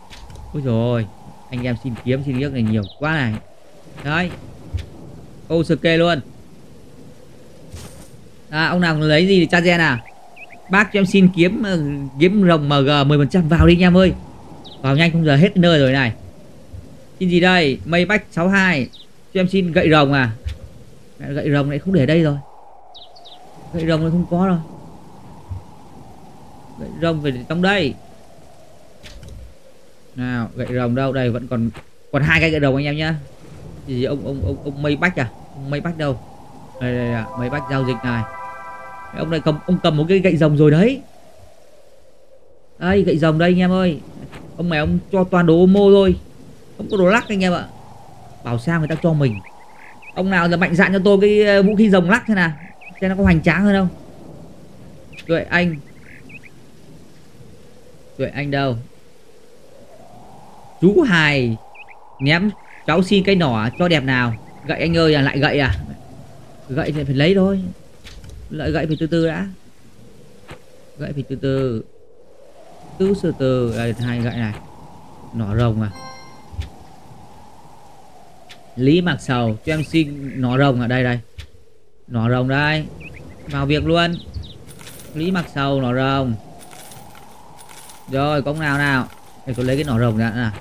Ôi rồi anh em xin kiếm, xin liếc này nhiều quá này. Đấy ô luôn. À, ông nào lấy gì thì cha gen à? Bác cho em xin kiếm ờ, kiếm rồng mg 10% vào đi nha em ơi. Vào nhanh không giờ hết nơi rồi này. Xin gì đây? Mây bách 62 cho em xin gậy rồng à? Gậy rồng lại không để đây rồi. Gậy rồng lại không có rồi. Gậy rồng phải để trong đây. Nào gậy rồng đâu? Đây vẫn còn còn hai cái gậy rồng anh em nhá gì, ông ông ông ông mây bách à? Ông mây bách đâu? Đây đây à mây bách giao dịch này. Ông này cầm, ông cầm một cái gậy rồng rồi đấy. Đây, gậy rồng đây anh em ơi. Ông mày ông cho toàn đồ mô thôi. Không có đồ lắc anh em ạ. Bảo sao người ta cho mình. Ông nào là mạnh dạn cho tôi cái ờ, vũ khí rồng lắc thế nào? Xem nó có hoành tráng hơn không? Tuệ anh. Tuệ anh đâu? Chú hài Ném cháu xin cái nỏ cho đẹp nào. Gậy anh ơi à lại gậy à? Gậy thì phải lấy thôi. Lại gậy phải từ từ đã. Gậy phải từ từ. Từ từ từ. Đây, hai gậy này. Nỏ rồng à? Lý mặc sầu, cho em xin nỏ rồng ở đây đây. Nỏ rồng đây. Vào việc luôn. Lý mặc sầu, nỏ rồng. Rồi công nào nào? Để tôi lấy cái nỏ rồng ra. Nào.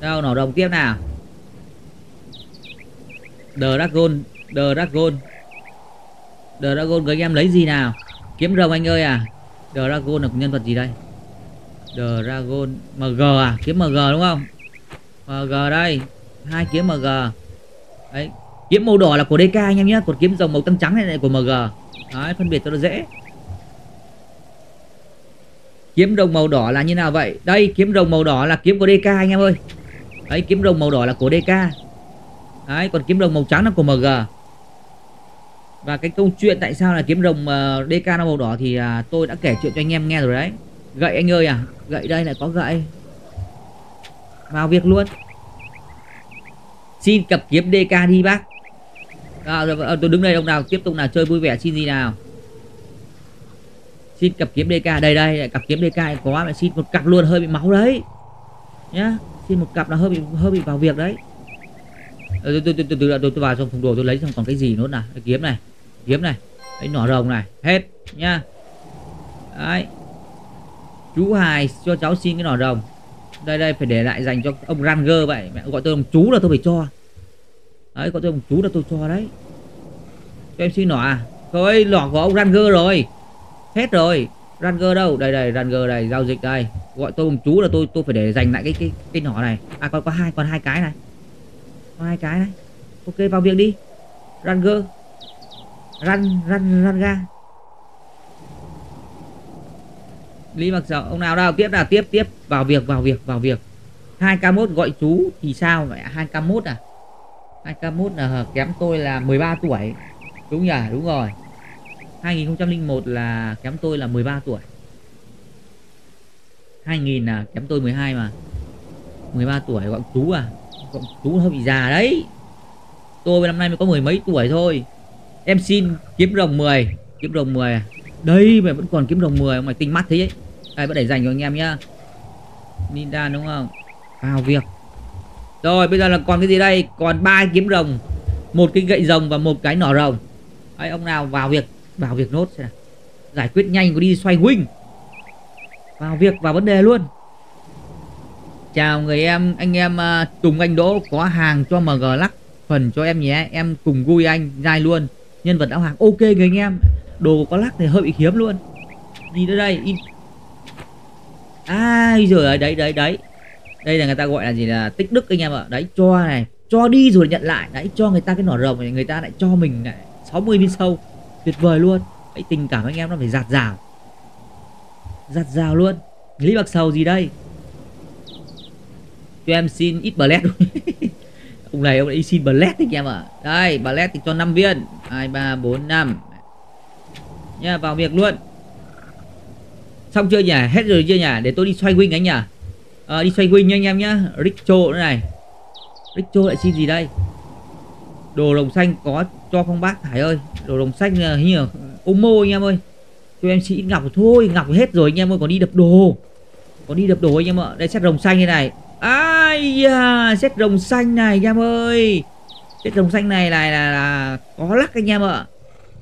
Đâu nổ đồng tiếp nào? The Dragon The Dragon. The Dragon các anh em lấy gì nào? Kiếm rồng anh ơi à? The Dragon là nhân vật gì đây? The Dragon MG à? Kiếm MG đúng không? MG đây. Hai kiếm MG đấy. Kiếm màu đỏ là của DK anh em nhé còn kiếm rồng màu tăng trắng này là của MG đấy, phân biệt cho nó dễ. Kiếm rồng màu đỏ là như nào vậy? Đây, kiếm rồng màu đỏ là kiếm của DK anh em ơi đấy kiếm rồng màu đỏ là của DK đấy còn kiếm rồng màu trắng là của MG và cái câu chuyện tại sao là kiếm rồng ờ, uh, DK nó màu đỏ thì uh, tôi đã kể chuyện cho anh em nghe rồi đấy. Gậy anh ơi à gậy đây lại có gậy. Vào việc luôn. Xin cặp kiếm DK đi bác. À, tôi đứng đây ông nào tiếp tục nào chơi vui vẻ xin gì nào. Xin cặp kiếm DK đây đây cặp kiếm DK có mà xin một cặp luôn hơi bị máu đấy. Nhá xin một cặp là hơi bị hơi bị vào việc đấy. Tôi tôi tôi tôi tôi, tôi, tôi vào trong phòng đồ tôi lấy xong còn cái gì nữa nào cái kiếm này kiếm này cái nỏ rồng này hết nha. Đấy. Chú hài cho cháu xin cái nỏ rồng. Đây đây phải để lại dành cho ông Ranger vậy. Mẹ gọi tôi ông chú là tôi phải cho. Đấy gọi tôi ông chú là tôi cho đấy. Cho em xin nỏ à? Thôi nỏ của ông Ranger rồi. Hết rồi. Ranger đâu? Đây đây Ranger này giao dịch đây. Gọi tôi ông chú là tôi tôi phải để dành lại cái cái cái nhỏ này. À còn có hai còn hai cái này. Còn hai cái này. Ok vào việc đi. Ranger. Ran ran ran ga. Lý Mặc Sợ, ông nào đâu? Tiếp nào tiếp tiếp. Vào việc vào việc vào việc. 2k1 gọi chú thì sao vậy? 2k1 à? 2k1 là kém tôi là 13 tuổi. Đúng nhỉ? Đúng rồi. 2001 là kém tôi là 13 tuổi. 2000 là kém tôi 12 mà. 13 tuổi, gọi chú à? Gọi chú hơi bị già đấy. Tôi năm nay mới có mười mấy tuổi thôi. Em xin kiếm rồng 10 kiếm rồng 10 à? Đây, mày vẫn còn kiếm rồng 10 mày tinh mắt thế ấy. Đây vẫn để dành cho anh em nhá. Ninja đúng không? Vào việc. Rồi, bây giờ là còn cái gì đây? Còn ba kiếm rồng, một cái gậy rồng và một cái nỏ rồng. Đấy ông nào vào việc? Vào việc nốt xem. Nào giải quyết nhanh có đi xoay huynh. Vào việc vào vấn đề luôn. Chào người em, anh em à, Tùng Anh Đỗ có hàng cho MG lắc, phần cho em nhé. Em cùng vui anh dai luôn. Nhân vật áo hàng, ok người anh em. Đồ có lắc thì hơi bị hiếm luôn. Đi tới đây, in. Ai rồi đấy đấy đấy. Đây là người ta gọi là gì là tích đức anh em ạ. Đấy, cho này, cho đi rồi nhận lại. Đấy, cho người ta cái nỏ rồng người ta lại cho mình lại 60 viên sâu tuyệt vời luôn. Vậy tình cảm anh em nó phải giạt rào. Giạt rào luôn. Lý bạc sầu gì đây? Cho em xin ít bled ông này ông ấy xin bled anh em ạ. Đây bled thì cho 5 viên. Hai ba bốn năm. Nha vào việc luôn. Xong chưa nhỉ? Hết rồi chưa nhỉ? Để tôi đi xoay wing anh nhỉ. À, đi xoay wing nha anh em nhá. Richo nữa này. Richo lại xin gì đây? Đồ lồng xanh có cho phong bác hải ơi. Đồ lồng xanh hình như omo anh em ơi. Cho em chỉ ngọc thôi ngọc hết rồi anh em ơi còn đi đập đồ. Còn đi đập đồ anh em ạ. Đây xét rồng xanh như này. Ai da xét rồng xanh này anh em ơi. Xét rồng xanh này này là, là có lắc anh em ạ.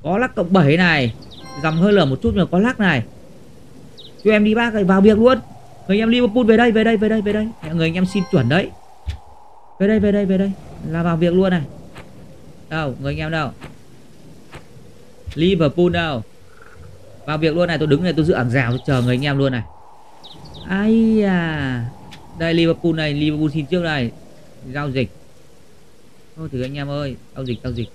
Có lắc cộng 7 này. Dầm hơi lở một chút mà có lắc này. Cho em đi bác ơi vào việc luôn. Người anh em Liverpool về đây về đây về đây về đây. Người anh em xin chuẩn đấy. Về đây về đây về đây. Là vào việc luôn này đâu, người anh em đâu? Liverpool đâu? Vào việc luôn này, tôi đứng này, tôi giữ ảng rào, tôi chờ người anh em luôn này. Ai à đây, Liverpool này, Liverpool xin trước này giao dịch. Thôi thử anh em ơi, giao dịch giao dịch.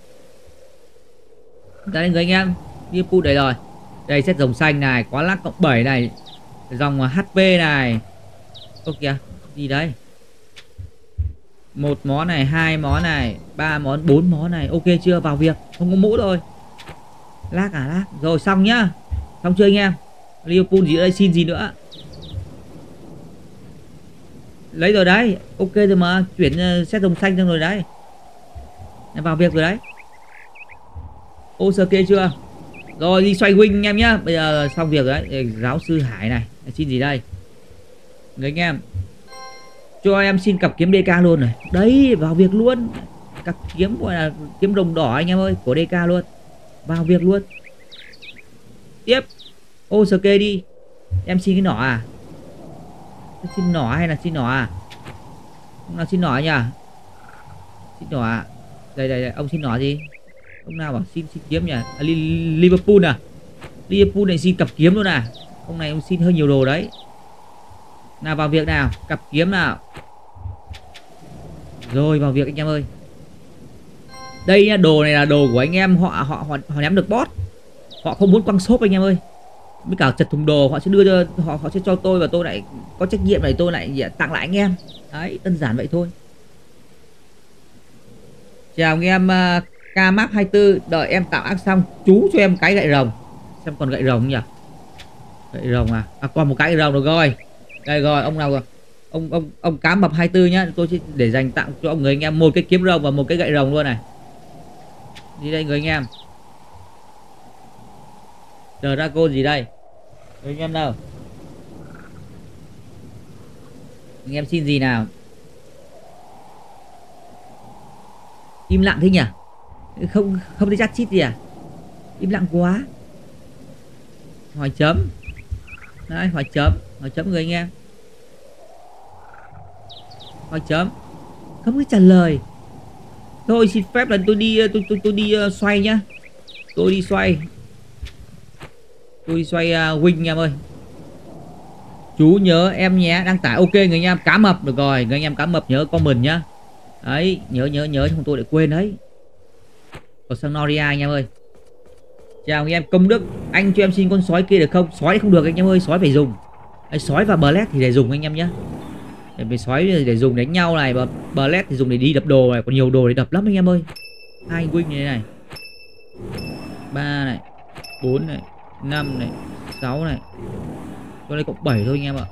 Đây, người anh em, Liverpool đây rồi. Đây xét dòng xanh này, quá lắc cộng 7 này. Dòng HP này. Ô kìa, gì đấy? Một món này, hai món này, ba món, bốn món này. Ok chưa? Vào việc. Không có mũ rồi lác à lác. Rồi, xong nhá. Xong chưa anh em? Liverpool gì đây? Xin gì nữa? Lấy rồi đấy. Ok rồi mà. Chuyển ờ, xét đồng dòng xanh xong rồi đấy. Em vào việc rồi đấy. Ô sơ kê chưa? Rồi, đi xoay wing anh em nhá. Bây giờ xong việc rồi đấy. Giáo sư hải này. Xin gì đây? Người anh em cho em xin cặp kiếm DK luôn này. Đấy vào việc luôn. Cặp kiếm gọi là kiếm đồng đỏ anh em ơi của DK luôn. Vào việc luôn. Tiếp. Ô sờ kê đi. Em xin cái nỏ à? Xin nỏ hay là xin nỏ à? Ông nào xin nỏ nhỉ? Xin nỏ à? Đây đây, đây. ông xin nỏ gì? Ông nào bảo xin xin kiếm nhỉ? À, Liverpool à? Liverpool này xin cặp kiếm luôn à? Ông này ông xin hơi nhiều đồ đấy nào vào việc nào? Cặp kiếm nào? Rồi vào việc anh em ơi. Đây nha đồ này là đồ của anh em họ họ họ, họ ném được bot. Họ không muốn quăng xốp anh em ơi. Với cả chật thùng đồ họ sẽ đưa cho họ họ sẽ cho tôi và tôi lại có trách nhiệm này tôi lại tặng lại anh em. Đấy đơn giản vậy thôi. Chào anh em à, uh, k map 24 đợi em tạo ác xong chú cho em cái gậy rồng. Xem còn gậy rồng nhỉ? Gậy rồng à? À còn một cái gậy rồng được rồi đây rồi, ông nào rồi? Ông ông ông cá mập 24 nhá. Tôi sẽ để dành tặng cho ông người anh em một cái kiếm rồng và một cái gậy rồng luôn này. Đi đây người anh em. Chờ ra cô gì đây? Người anh em đâu anh em xin gì nào? Im lặng thế nhỉ? Không không thấy chắc chít gì à? Im lặng quá. Hỏi chấm đấy họ chấm. Họ chấm người anh em hỏi chấm. Không có trả lời. Thôi xin phép lần tôi đi tôi tôi tôi đi uh, xoay nhá. Tôi đi xoay. Tôi đi xoay uh, wing em ơi. Chú nhớ em nhé đăng tải. Ok người anh em cá mập. Được rồi người anh em cá mập nhớ comment nhá. Đấy nhớ nhớ nhớ không tôi lại quên đấy. Còn sang Noria anh em ơi chào anh em công đức. Anh cho em xin con sói kia được không? Sói không được anh em ơi sói phải dùng. Đấy, sói và black thì để dùng anh em nhé để sói để dùng đánh nhau này và black thì dùng để đi đập đồ này còn nhiều đồ để đập lắm anh em ơi. Hai wing như thế này. Ba này bốn này năm này sáu này. Cho đây cộng 7 thôi anh em ạ.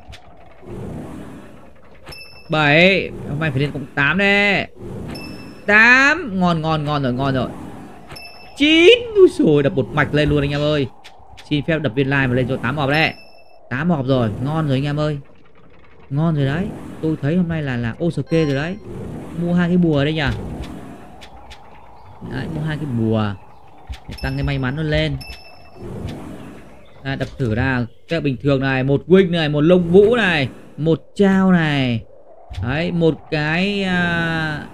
7 Hôm nay phải lên cộng 8 đấy 8 Ngon ngon ngon rồi ngon rồi chín. Úi xồi đập một mạch lên luôn anh em ơi. Xin phép đập viên like mà lên cho 8 hộp đấy. 8 hộp rồi Ngon rồi anh em ơi. Ngon rồi đấy. Tôi thấy hôm nay là là ok rồi đấy. Mua hai cái bùa đây nhỉ? Đấy mua hai cái bùa. Để tăng cái may mắn nó lên. À, đập thử ra. Cái bình thường này một wing này một lông vũ này một trao này. Đấy một cái à,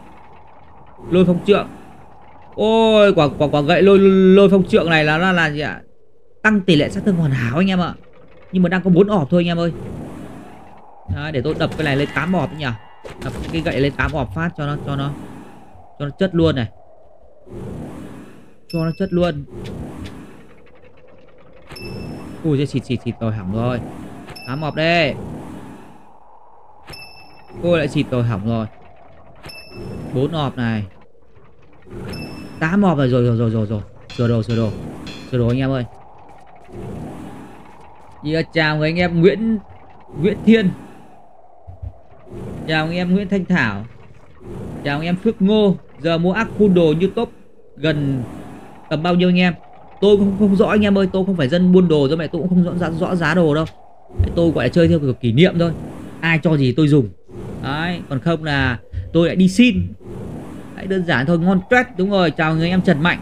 lôi phong trượng ôi quả quả quả gậy lôi lôi phong trượng này là là, là gì ạ? Tăng tỷ lệ sát thương hoàn hảo anh em ạ. Nhưng mà đang có bốn ọp thôi anh em ơi. Đấy, để tôi đập cái này lên 8 ọp nhỉ? Đập cái gậy lên 8 ọp phát cho nó cho nó cho nó chất luôn này. Cho nó chất luôn. Ui xịt xịt xịt rồi hỏng rồi. Tám mọc đây. Cô lại xịt rồi hỏng rồi. Bốn ọp này tám ọp rồi rồi rồi rồi rồi rồi. Sửa đồ sửa đồ. Sửa đồ anh em ơi. Yeah, chào người anh em Nguyễn Nguyễn Thiên. Chào anh em Nguyễn Thanh Thảo. Chào anh em Phước Ngô. Giờ mua ác phun đồ như top Gần tầm bao nhiêu anh em? Tôi cũng không rõ anh em ơi. Tôi không phải dân buôn đồ do mẹ. Tôi cũng không rõ, rõ, rõ giá đồ đâu. Tôi gọi là chơi theo kiểu kỷ niệm thôi. Ai cho gì tôi dùng. Đấy còn không là tôi lại đi xin đấy, đơn giản thôi ngon tuyết đúng rồi. Chào người em Trần Mạnh.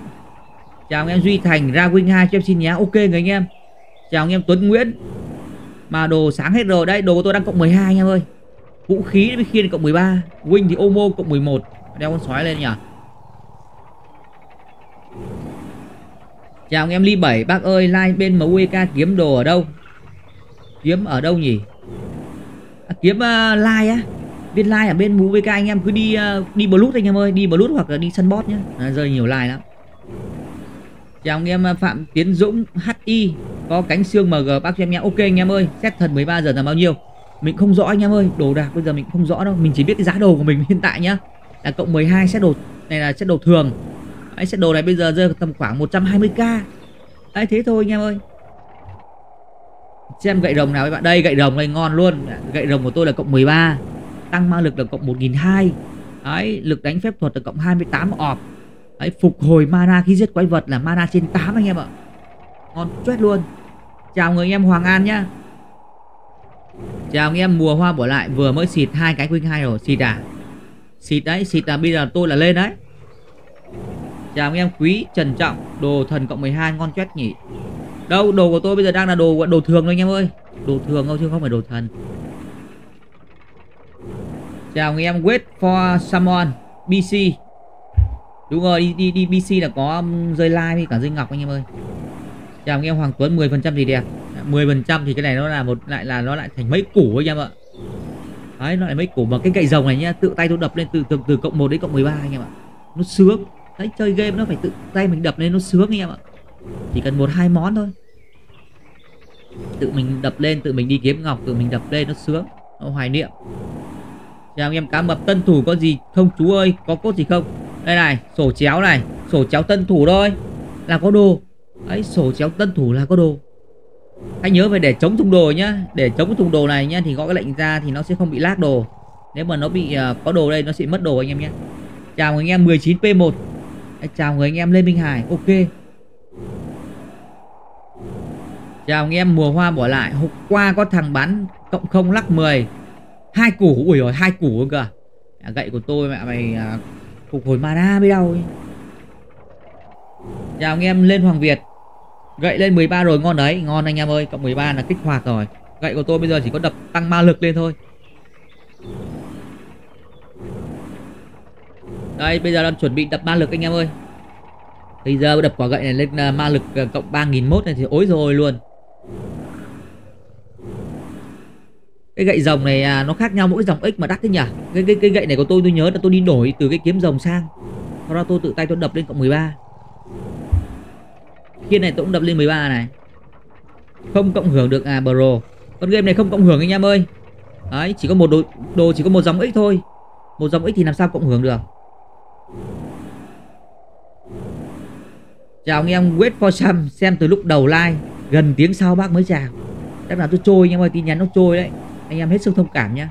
Chào anh em Duy Thành ra Wing 2 cho em xin nhé. Ok người anh em. Chào anh em Tuấn Nguyễn. Mà đồ sáng hết rồi. Đây đồ của tôi đang cộng 12 anh em ơi. Vũ khí với khiên cộng 13 Wing thì Omo cộng 11 đeo con sói lên nhỉ? Chào anh em Ly 7 Bác ơi like bên MUEK kiếm đồ ở đâu? Kiếm ở đâu nhỉ? À, Kiếm ờ, uh, like á viên like ở bên MUEK anh em cứ đi ờ, đi Bluet anh em ơi Đi Bluet hoặc là đi sân bot nhé à, Rơi nhiều like lắm. Chào anh em ờ, Phạm Tiến Dũng HI Có cánh xương MG bác cho em nhé. Ok anh em ơi Xét thần 13 giờ là bao nhiêu? Mình không rõ anh em ơi Đồ đạc bây giờ mình không rõ đâu. Mình chỉ biết cái giá đồ của mình hiện tại nhá. Là cộng 12 set đồ Này là set đồ thường. Đấy, set đồ này bây giờ rơi tầm khoảng 120k Đấy thế thôi anh em ơi. Xem gậy rồng nào các bạn. Đây gậy rồng này ngon luôn. Gậy rồng của tôi là cộng 13 Tăng ma lực là cộng 1002 Đấy, lực đánh phép thuật là cộng 28 ọp. Đấy, phục hồi mana khi giết quái vật là mana trên 8 anh em ạ. Ngon chết luôn. Chào người anh em Hoàng An nhá. Chào anh em mùa hoa bỏ lại, Vừa mới xịt hai cái Queen 2 rồi. Xịt à? Xịt đấy, Xịt là bây giờ tôi là lên đấy. Chào anh em quý trân trọng, Đồ thần cộng 12 ngon chết nhỉ? Đâu, đồ của tôi bây giờ đang là đồ đồ thường thôi anh em ơi. Đồ thường thôi chứ không phải đồ thần. Chào anh em wait for someone BC Đúng rồi đi đi, đi BC là có um, rơi like với cả rơi ngọc anh em ơi. Chào anh em Hoàng Tuấn 10% thì đẹp. 10% thì cái này nó là một lại là nó lại thành mấy củ anh em ạ. Đấy nó lại mấy củ mà cái gậy rồng này nhá Tự tay tôi đập lên từ từ, từ cộng 1 đến cộng 13 anh em ạ. Nó sướng. Đấy chơi game nó phải tự tay mình đập lên nó sướng anh em ạ. Chỉ cần một hai món thôi. Tự mình đập lên tự mình đi kiếm ngọc tự mình đập lên nó sướng. Nó hoài niệm chào anh em cá mập tân thủ có gì. Không chú ơi có cốt gì không? Đây này sổ chéo này sổ chéo tân thủ thôi. Là có đồ. Ấy sổ chéo tân thủ là có đồ. Hãy nhớ phải để chống thùng đồ nhá. Để chống cái thùng đồ này nhá thì gõ cái lệnh ra thì nó sẽ không bị lag đồ. Nếu mà nó bị uh, có đồ đây nó sẽ mất đồ anh em nhé chào anh em 19p1 Chào người anh em Lê Minh Hải. Ok. Chào anh em mùa hoa bỏ lại. Hôm qua có thằng bán cộng không lắc 10 hai củ ui rồi hai củ cơ. À, Gậy của tôi mẹ mày à, Phục hồi mana mới đâu ấy. Chào anh em lên Hoàng Việt. Gậy lên 13 rồi ngon đấy Ngon anh em ơi Cộng 13 là kích hoạt rồi. Gậy của tôi bây giờ chỉ có đập tăng ma lực lên thôi. Đây bây giờ đang chuẩn bị đập ma lực anh em ơi. Bây giờ đập quả gậy này lên à, ma lực à, cộng cộng 3001 này thì ối rồi luôn. Cái gậy rồng này à, nó khác nhau mỗi dòng X mà đắt thế nhỉ? Cái, cái, cái gậy này của tôi tôi nhớ là tôi đi đổi từ cái kiếm rồng sang. Sau đó tôi tự tay tôi đập lên cộng 13 Kia này tôi cũng đập lên 13 này. Không cộng hưởng được à bro. Con game này không cộng hưởng anh em ơi. Đấy chỉ có một đồ, đồ chỉ có một dòng X thôi. Một dòng X thì làm sao cộng hưởng được? Chào anh em wait for some Xem từ lúc đầu like Gần tiếng sau bác mới chào. Chắc là tôi trôi anh em ơi tin nhắn nó trôi đấy. Anh em hết sức thông cảm nhá.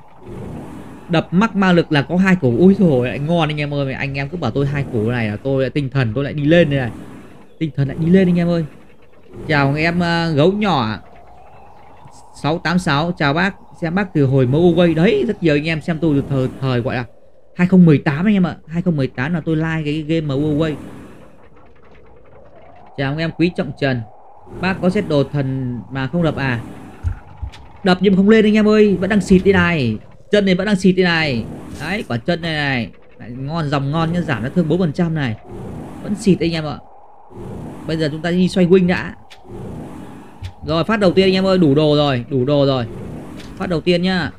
Đập mắc ma lực là có hai củ Ui rồi lại ngon anh em ơi. Anh em cứ bảo tôi hai củ này là tôi lại tinh thần tôi lại đi lên đây này. Tinh thần lại đi lên anh em ơi. Chào anh em uh, gấu nhỏ. 686 Chào bác. Xem bác từ hồi mới quay Đấy rất nhiều anh em xem tôi từ thời, thời gọi là 2018 anh em ạ. 2018 là tôi like cái game mà quay. Chào anh em quý trọng trần. Bác có set đồ thần mà không đập à? Đập nhưng mà không lên anh em ơi Vẫn đang xịt đi này. Chân này vẫn đang xịt đi này. Đấy quả chân này này. Lại Ngon dòng ngon nhưng giảm nó thương 4% này. Vẫn xịt anh em ạ. Bây giờ chúng ta đi xoay wing đã. Rồi phát đầu tiên anh em ơi đủ đồ rồi Đủ đồ rồi. Phát đầu tiên nhá.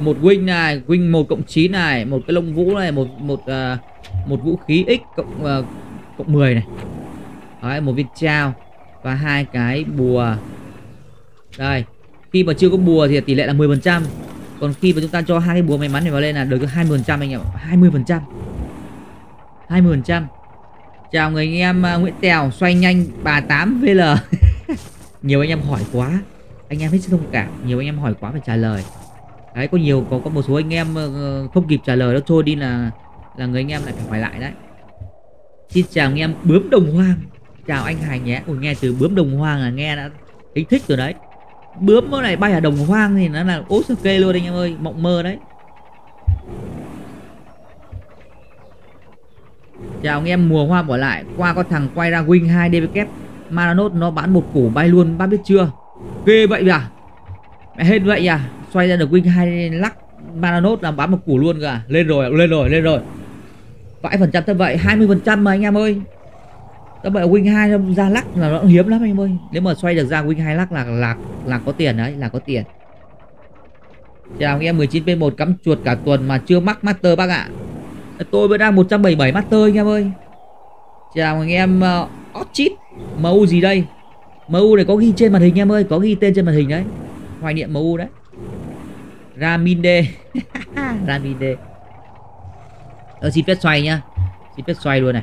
Một wing này wing 1 cộng 9 này một cái lông vũ này một một uh, một vũ khí x cộng uh, cộng 10 này. Đấy, một viên trao và hai cái bùa. Đây khi mà chưa có bùa thì tỷ lệ là 10 phần trăm. Còn khi mà chúng ta cho hai cái bùa may mắn này vào lên là được 20 phần trăm anh em 20 phần trăm. 20 phần trăm. Chào người anh em à, Nguyễn Tèo, xoay nhanh, bà 8 VL nhiều anh em hỏi quá. Anh em hết sức thông cảm. Nhiều anh em hỏi quá phải trả lời. Đấy, có nhiều, có có một số anh em ờ, không kịp trả lời nó trôi đi là là người anh em lại phải hỏi lại đấy. Xin chào anh em, bướm đồng hoang. Chào anh Hải nhé. Ui nghe từ bướm đồng hoang là nghe đã thấy thích rồi đấy. Bướm nó này bay ở đồng hoang thì nó là ố ok luôn anh em ơi, Mộng mơ đấy. Chào anh em, mùa hoa bỏ lại, Qua có thằng quay ra win 2 dvk maranos nó bán một củ bay luôn, bác biết chưa? Ghê vậy à? Mẹ hết vậy à? Xoay ra được win 2 lắc, maranos là bán một củ luôn cả Lên rồi lên rồi lên rồi. Vãi phần trăm thật vậy 20 phần trăm mà anh em ơi. Đó vậy win 2 ra lắc là nó hiếm lắm anh em ơi. Nếu mà xoay được ra win 2 lắc là là là có tiền đấy là có tiền. Chào anh em 19p1 cắm chuột cả tuần mà chưa mắc master bác ạ. Tôi mới đang 177 master anh em ơi. Chào anh em ờ, uh, Orchid MU gì đây? MU này có ghi trên màn hình em ơi Có ghi tên trên màn hình đấy. Hoài niệm MU đấy. Raminde Raminde Ờ xin phép xoay nhá. Xin phép xoay luôn này.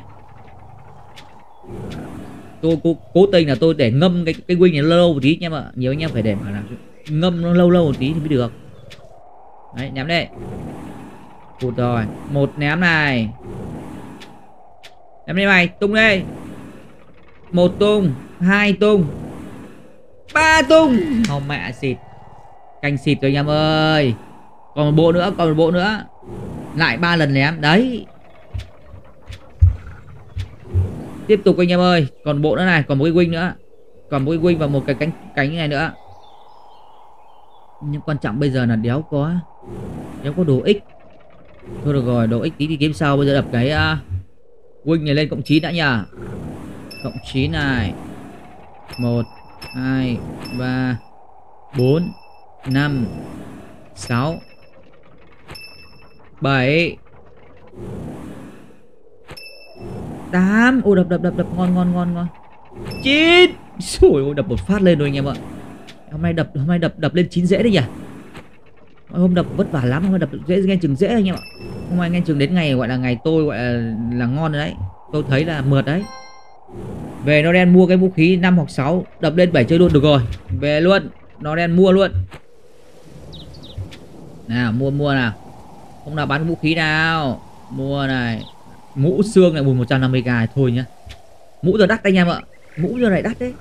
Tôi cố, cố tình là tôi để ngâm cái cái wing này lâu lâu một tí nha ạ Nhiều anh em phải để mà làm ngâm nó lâu lâu một tí thì mới được. Đấy ném đây. Cụt rồi. Một ném này. Ném đây mày tung đây. Một tung Hai tung Ba tung. Không mẹ xịt. Canh xịt rồi anh em ơi. Còn một bộ nữa Còn một bộ nữa. Lại ba lần ném. Đấy. Tiếp tục anh em ơi Còn bộ nữa này Còn một cái wing nữa. Còn một cái wing và một cái cánh cánh này nữa. Nhưng quan trọng bây giờ là đéo có Đéo có đồ ích Thôi được rồi Đồ ích tí thì kiếm sau Bây giờ đập cái uh, wing này lên cộng 9 đã nhỉ Cộng 9 này. 1 2 3 4 5 6 7 8 ô đập đập đập đập. Ngon ngon ngon ngon. 9 Ôi ôi đập một phát lên rồi anh em ạ. Hôm nay đập hôm nay đập đập lên 9 dễ đấy nhỉ? Hôm đập vất vả lắm Hôm nay đập dễ nghe chừng dễ anh em ạ. Hôm nay nghe chừng đến ngày gọi là ngày tôi gọi là, là ngon rồi đấy. Tôi thấy là mượt đấy. Về nó đen mua cái vũ khí 5 hoặc 6 Đập lên 7 chơi luôn. Được rồi Về luôn. Nó đen mua luôn. Nào mua mua nào. Không nào bán vũ khí nào. Mua này. Mũ xương lại này 150k thôi nhá. Mũ giờ đắt anh em ạ. Mũ giờ này đắt đấy.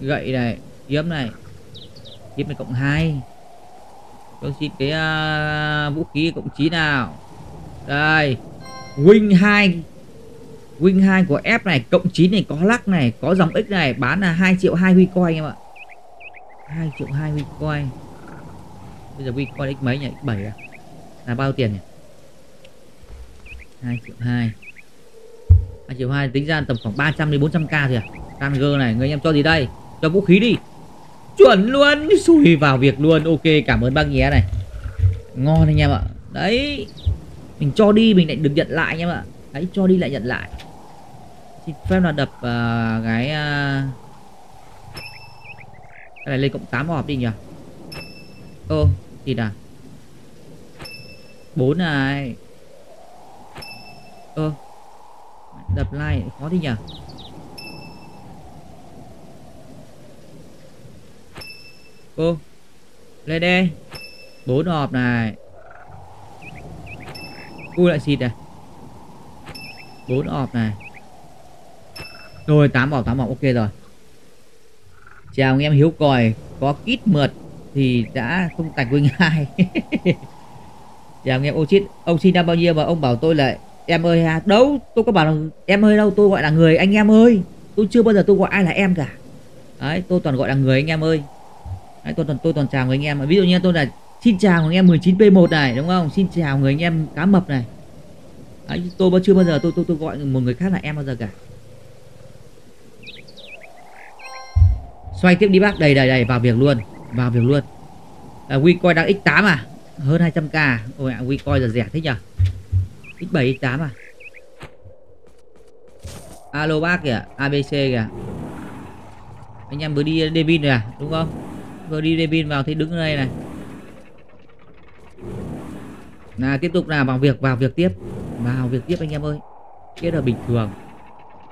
Gậy này Kiếm này. Kiếm này cộng 2 Tôi xin cái uh, vũ khí cộng 9 nào. Đây. Wing 2 Wing 2 của F này Cộng 9 này có lắc này Có dòng X này Bán là 2 triệu 2 huy coin em ạ. 2 triệu 2 huy coin. Bây giờ huy coin X mấy nhỉ? X7 à? Là bao tiền nhỉ? 2 triệu 2 2 triệu 2 tính ra tầm khoảng 300 đến 400k thôi à. Tanger này người anh em cho gì đây? Cho vũ khí đi. Chuẩn luôn Xui vào việc luôn. Ok cảm ơn bác nhé này. Ngon anh em ạ. Đấy Mình cho đi mình lại được nhận lại anh em ạ. Đấy cho đi lại nhận lại. Xin phép là đập uh, cái uh... Cái này lên cộng 8 hộp đi nhỉ? Ô Gì nào 4 này cơ Đập like khó thế nhỉ Cô Lên đây bốn hộp này. U lại xịt này bốn hộp này. Rồi tám hộp tám hộp, ok rồi. Chào anh em hiếu còi, Có kít mượt Thì đã không tạch Wing 2 Chào anh em ô chít Ông xin năm bao nhiêu mà ông bảo tôi lại Em ơi à Đâu tôi có bảo là em ơi đâu Tôi gọi là người anh em ơi. Tôi chưa bao giờ tôi gọi ai là em cả. Đấy tôi toàn gọi là người anh em ơi. Đấy, tôi toàn tôi toàn chào người anh em. Ví dụ như tôi là xin chào người anh em 19p1 này đúng không? Xin chào người anh em cá mập này. Đấy, tôi chưa bao giờ tôi tôi tôi gọi một người khác là em bao giờ cả. Xoay tiếp đi bác. Đầy đầy đầy vào việc luôn vào việc luôn. À, Wecoin đang x8 à? Hơn 200k ôi à, Wecoin giờ rẻ thế nhỉ x7 x8 à? Alo bác kìa abc kìa. Anh em vừa đi Devin rồi à đúng không? Vừa đi Devin vào thì đứng ở đây này. Là tiếp tục là vào việc vào việc tiếp. Vào việc tiếp anh em ơi. Kết là bình thường.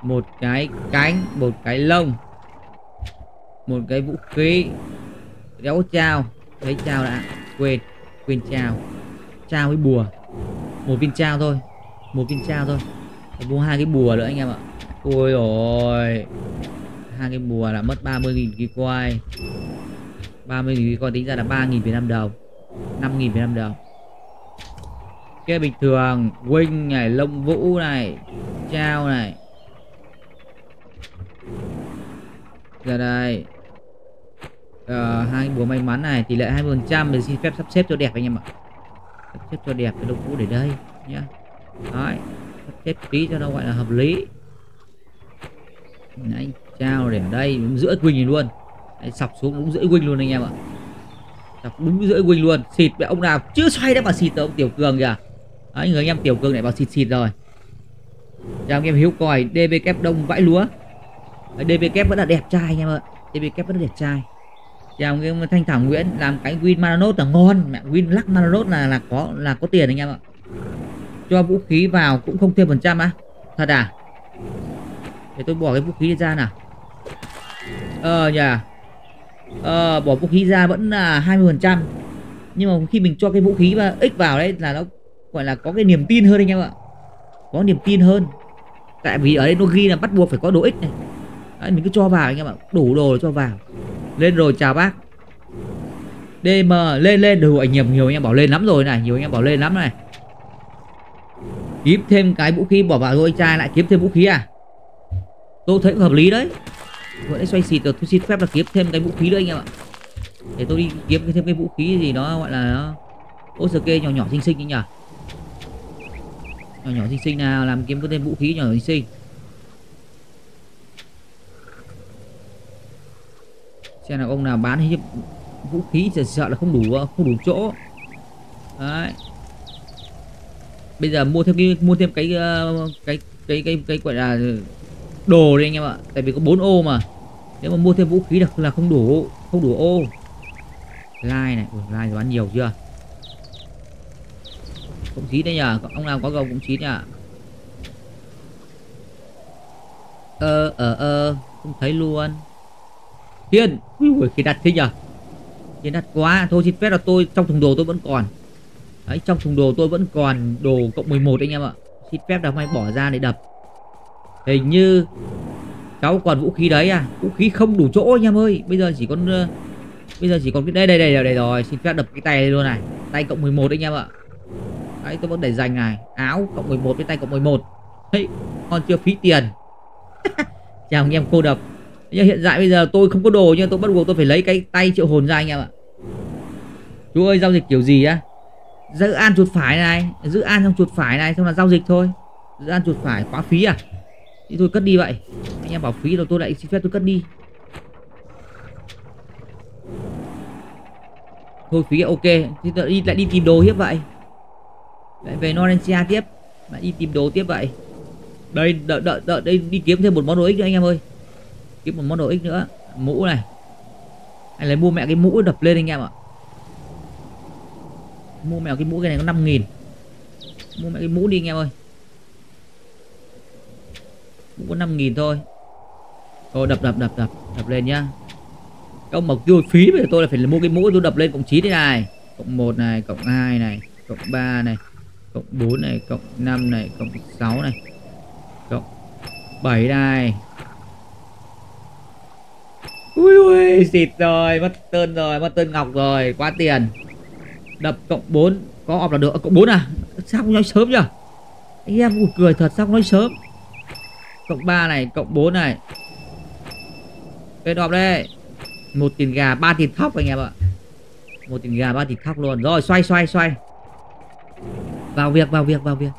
Một cái cánh, một cái lông. Một cái vũ khí. Đéo trao thấy trao đã. Quên quên trao trao với bùa một viên trao thôi. Một viên trao thôi. Mua hai cái bùa nữa anh em ạ. Ôi rồi hai cái bùa là mất 30.000 cái quay. 30.000 cái quay tính ra là 3.000 Việt Nam đồng. 5.000 Việt Nam đồng. Cái bình thường Wing này lông vũ này trao này. Ra đây. Ờ, hai bùa may mắn này tỷ lệ 20 phần trăm xin phép sắp xếp cho đẹp anh em ạ sắp xếp cho đẹp cái đồ vũ để đây nhá. Đấy sắp xếp tí cho nó gọi là hợp lý. Đấy trao để ở đây đúng giữa quỳnh luôn. Đấy, sọc xuống đúng giữa quỳnh luôn anh em ạ. Sọc đúng giữa quỳnh luôn. Xịt với ông nào chưa xoay đã mà xịt tới ông tiểu cường kìa. Đấy người anh em tiểu cường lại vào xịt xịt rồi. Chào anh em hiếu còi db kép đông vãi lúa. DB kép vẫn là đẹp trai anh em ạ. DB kép vẫn là đẹp trai chào anh em Thanh Thảo Nguyễn làm cái win Mananốt là ngon. Mẹ win lắc Mananốt là là có là có tiền anh em ạ. Cho vũ khí vào cũng không thêm phần trăm á. Thật à? Để tôi bỏ cái vũ khí ra nào. Ờ nhà ờ bỏ vũ khí ra vẫn là 20 phần trăm. Nhưng mà khi mình cho cái vũ khí và x vào đấy là nó gọi là có cái niềm tin hơn anh em ạ. Có niềm tin hơn. Tại vì ở đây nó ghi là bắt buộc phải có đồ x này. Đấy, mình cứ cho vào anh em ạ. Đủ đồ cho vào lên rồi, chào bác. DM ờ, lên lên. Đủ ảnh nhiều nhiều anh em bảo lên lắm rồi này. Nhiều anh em bảo lên lắm này. Kiếm thêm cái vũ khí, bỏ vào rồi trai lại kiếm thêm vũ khí à? Tôi thấy hợp lý đấy. Vừa nãy xoay xịt rồi, tôi xin phép là kiếm thêm cái vũ khí nữa anh em ạ. Để tôi đi kiếm thêm cái vũ khí gì đó, gọi là nó OSK nhỏ nhỏ xinh xinh nhỉ nhỏ nhỏ xinh xinh nào, làm kiếm thêm vũ khí nhỏ nhỏ xinh xinh. Xem là ông nào bán hiếp vũ khí sợ sợ là không đủ không đủ chỗ. Đấy. Bây giờ mua thêm cái mua thêm cái ờ, cái cái cái cái gọi là đồ đi anh em ạ. Tại vì có 4 ô mà. Nếu mà mua thêm vũ khí được là không đủ không đủ ô. Lai này Ủa, lai bán nhiều chưa? Cộng chín đấy nhờ. Ông nào có gầu cộng chín nhở? ơ ờ ơ không thấy luôn. Hiên. Ui khi đặt thế nhờ. Hiên đặt quá. Thôi xin phép là tôi, Trong thùng đồ tôi vẫn còn. Đấy, trong thùng đồ tôi vẫn còn Đồ cộng 11 anh em ạ. Xin phép là may bỏ ra để đập. Hình như Cháu còn vũ khí đấy à? Vũ khí không đủ chỗ anh em ơi. Bây giờ chỉ còn ờ, Bây giờ chỉ còn cái đây đây đây đây rồi. Xin phép đập cái tay luôn này. Tay cộng 11 anh em ạ. Đấy, tôi vẫn để dành này. Áo cộng 11 với tay cộng 11 Đấy con chưa phí tiền. Chào anh em cô đập nhưng hiện tại bây giờ tôi không có đồ nhưng tôi bắt buộc tôi phải lấy cái tay triệu hồn ra anh em ạ. Chú ơi, giao dịch kiểu gì á? Giữ an chuột phải này, giữ an trong chuột phải này, xong là giao dịch thôi. Giữ an chuột phải, quá phí à? Thì tôi cất đi vậy. Anh em bảo phí rồi, tôi lại xin phép tôi cất đi. Thôi, phí ok. Thì tôi đi lại đi tìm đồ tiếp vậy. Lại về Norencia tiếp. Lại đi tìm đồ tiếp vậy. Đây, đợi đợi đợi, đây đi kiếm thêm một món đồ ích nữa anh em ơi kiếm một món đồ ích nữa. Mũ này. Anh lấy mua mẹ cái mũ đập lên anh em ạ. Mua mèo cái mũ cái này có 5 nghìn. Mua mẹ cái mũ đi anh em ơi. Mũ có 5 nghìn thôi. Thôi, đập đập đập đập đập lên nhá. Công mộc tiêu phí bây giờ tôi là phải mua cái mũ tôi đập lên cộng 9 thế này. Cộng 1 này, cộng 2 này, cộng 3 này, cộng 4 này, cộng 5 này, cộng 6 này, cộng 7 này ui ui xịt rồi mất tên rồi mất tên ngọc rồi quá tiền. Đập cộng 4 có ọp là được à, cộng 4 à? Sao không nói sớm nhỉ anh em buồn cười thật sao không nói sớm? Cộng 3 này cộng 4 này. Cái đọp đây. Một tiền gà ba tiền thóc anh em ạ. Một tiền gà ba tiền thóc luôn. Rồi xoay xoay xoay. Vào việc vào việc vào việc.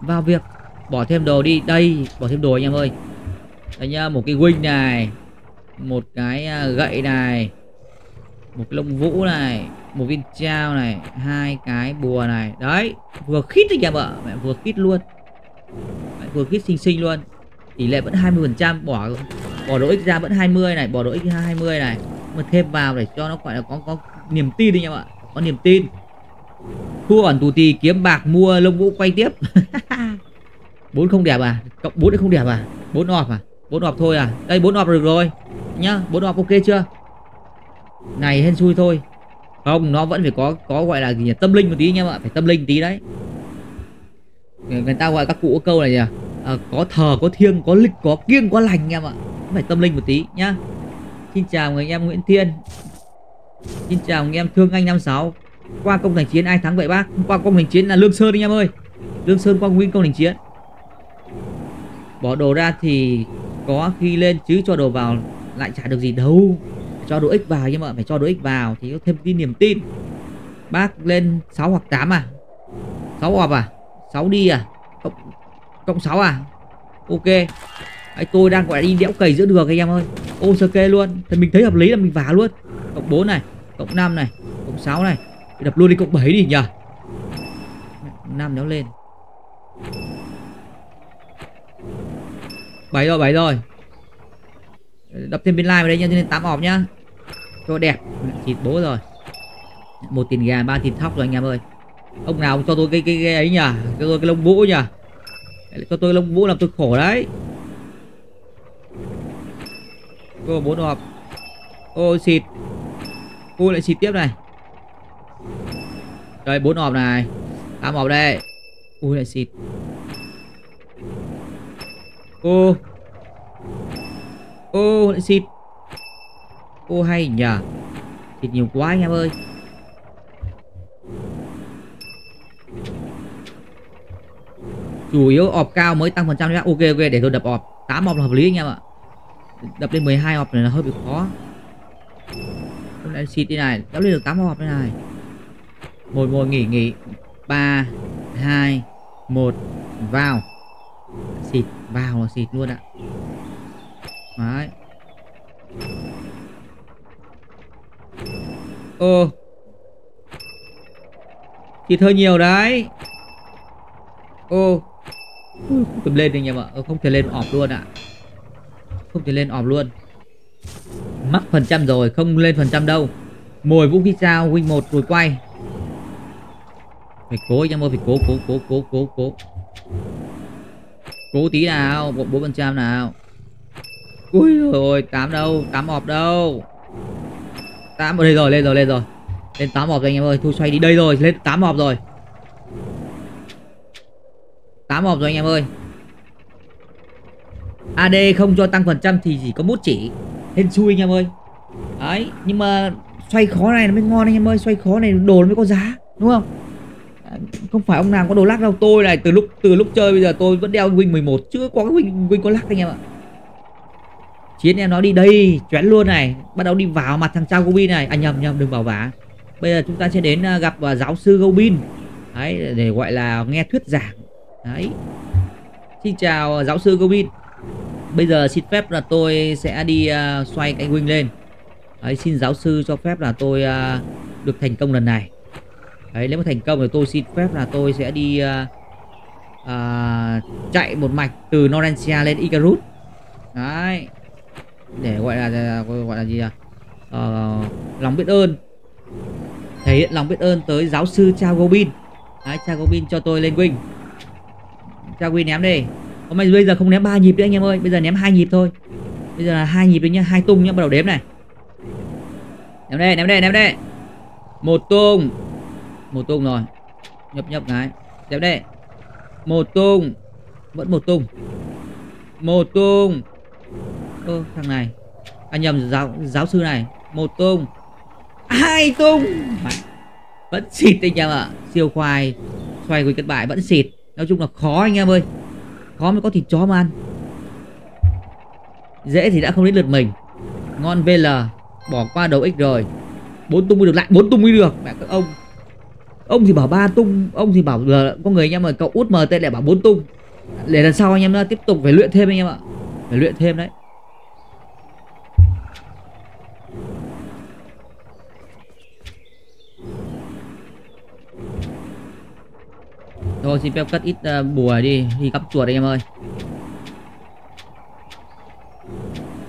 Vào việc. Bỏ thêm đồ đi. Đây bỏ thêm đồ anh em ơi. Đây nhá một cái wing này một cái à, gậy này, một cái lông vũ này, một viên trao này, hai cái bùa này. Đấy, vừa khít anh em ạ mẹ, vừa khít luôn. Mẹ, vừa khít xinh xinh luôn. Tỷ lệ vẫn 20 phần trăm, bỏ bỏ độ x ra vẫn 20 này, bỏ độ x 20 này. Mà thêm vào để cho nó gọi là có có niềm tin anh em ạ có niềm tin. Thua ẩn tù tì kiếm bạc, mua lông vũ quay tiếp. Bốn không đẹp à cộng bốn không đẹp à bốn off à? Bốn ọp thôi à? Đây bốn ọp được rồi. Nhá bốn ọp ok chưa? Này hên xui thôi. Không nó vẫn phải có có gọi là gì nhỉ? Tâm linh một tí nha mọi phải tâm linh tí đấy. Người ta gọi các cụ câu này nhỉ à? à, có thờ có thiêng có lịch có kiêng có lành anh em ạ phải tâm linh một tí nhá. Xin chào người anh em Nguyễn Thiên. Xin chào người em Thương Anh 56 qua công thành chiến ai thắng vậy bác? Qua công thành chiến là Lương Sơn anh em ơi. Lương Sơn qua nguyên công thành chiến. Bỏ đồ ra thì có khi lên chứ cho đồ vào lại chả được gì đâu. Cho đồ x vào nhưng mà phải cho đồ x vào thì có thêm tin niềm tin. Bác lên 6 hoặc 8 à? 6 họp à? 6 đi à? Cộng cộng 6 à? Ok. Đấy, tôi đang gọi là đi đẽo cầy giữa đường anh em ơi. Ô sơ kê luôn. Thì mình thấy hợp lý là mình vả luôn. Cộng 4 này cộng 5 này cộng 6 này. Đập luôn đi cộng 7 đi nhờ 5 đéo lên bảy rồi bảy rồi. Đập thêm bên like vào đây nha cho nên tám ọp nhá. Cho đẹp. Thịt bố rồi. Một tiền gà ba tiền thóc rồi anh em ơi. Ông nào cho tôi cái cái, cái ấy nhỉ? Cho tôi cái lông vũ nhỉ? Cho tôi lông vũ làm tôi khổ đấy. Cô bốn hộp ô xịt. Cô lại xịt tiếp này. Đây bốn hộp này. Tám hộp đây. Ui lại xịt ô. Ô, lại xịt. Ô, hay nhờ. Xịt nhiều quá anh em ơi. Chủ yếu ọp cao mới tăng phần trăm ok ok, để tôi đập ọp. 8 ọp là hợp lý anh em ạ. Đập lên 12 ọp này là hơi bị khó. Hôm nay xịt đi này. Đập lên được 8 ọp đây này. Một ngồi nghỉ nghỉ. Ba, hai, một. Vào. Xịt vào là xịt luôn ạ. Đấy. Ô. Xịt hơi nhiều đấy. Ô. Không thể lên anh em ạ. Ờ, không thể lên ọp luôn ạ. Không thể lên ọp luôn. Mắc phần trăm rồi, không lên phần trăm đâu. Mồi vũ khí sao win một, rồi quay. Phải cố anh em ơi, phải cố cố cố cố cố cố cố tí nào, bộ bốn phần trăm nào. Ui rồi tám đâu, tám hộp đâu. Tám ở đây rồi, lên rồi lên rồi. Lên tám hộp rồi anh em ơi, thu xoay đi. Đây rồi, lên tám hộp rồi. Tám hộp rồi anh em ơi. AD không cho tăng phần trăm thì chỉ có bút chỉ. Hên xui anh em ơi. Đấy, nhưng mà xoay khó này nó mới ngon anh em ơi, Xoay khó này đồ nó mới có giá, Đúng không? Không phải ông nào có đồ lắc đâu. Tôi này từ lúc từ lúc chơi bây giờ tôi vẫn đeo Win 11 Chưa có cái Win, win có lắc anh em ạ. Chiến em nó đi đây Choán luôn này. Bắt đầu đi vào mặt thằng trao Gobin này. À nhầm nhầm đừng bảo vả. Bây giờ chúng ta sẽ đến à, gặp à, giáo sư Gobin. Đấy để gọi là nghe thuyết giảng. Đấy. Xin chào à, giáo sư Gobin. Bây giờ xin phép là tôi sẽ đi uh, xoay cái wing lên. Đấy, Xin giáo sư cho phép là tôi uh, được thành công lần này. Đấy, nếu mà thành công thì tôi xin phép là tôi sẽ đi uh, uh, chạy một mạch từ Norencia lên Icarus. Đấy. Để gọi là gọi là gì à? Uh, lòng biết ơn. Thể hiện lòng biết ơn tới giáo sư Cha Gobin Đấy, Cha Gobin cho tôi lên wing. Cha Gobin ném đi. Hôm nay bây giờ không ném ba nhịp nữa anh em ơi. Bây giờ ném hai nhịp thôi. Bây giờ là hai nhịp đấy nhá. Hai tung nhá bắt đầu đếm này. Ném đây ném đây ném đây. Một tung. Một tung rồi. Nhấp nhấp cái. Đẹp đây Một tung. Vẫn một tung. Một tung. Ơ thằng này. À nhầm giáo, giáo sư này. Một tung. Hai tung. Vẫn xịt anh em ạ. Siêu khoai. Xoay quỳ cất bại vẫn xịt. Nói chung là khó anh em ơi. Khó mới có thịt chó mà ăn. Dễ thì đã không đến lượt mình. Ngon VL. Bỏ qua đầu X rồi. Bốn tung mới được lại. Bốn tung mới được. Mẹ các ông ông thì bảo ba tung ông thì bảo giờ có người anh em ơi cậu út mt lại bảo bốn tung. Để lần sau anh em tiếp tục phải luyện thêm anh em ạ. Phải luyện thêm đấy. Thôi xin phép cắt ít uh, bùa đi Đi cắp chuột anh em ơi.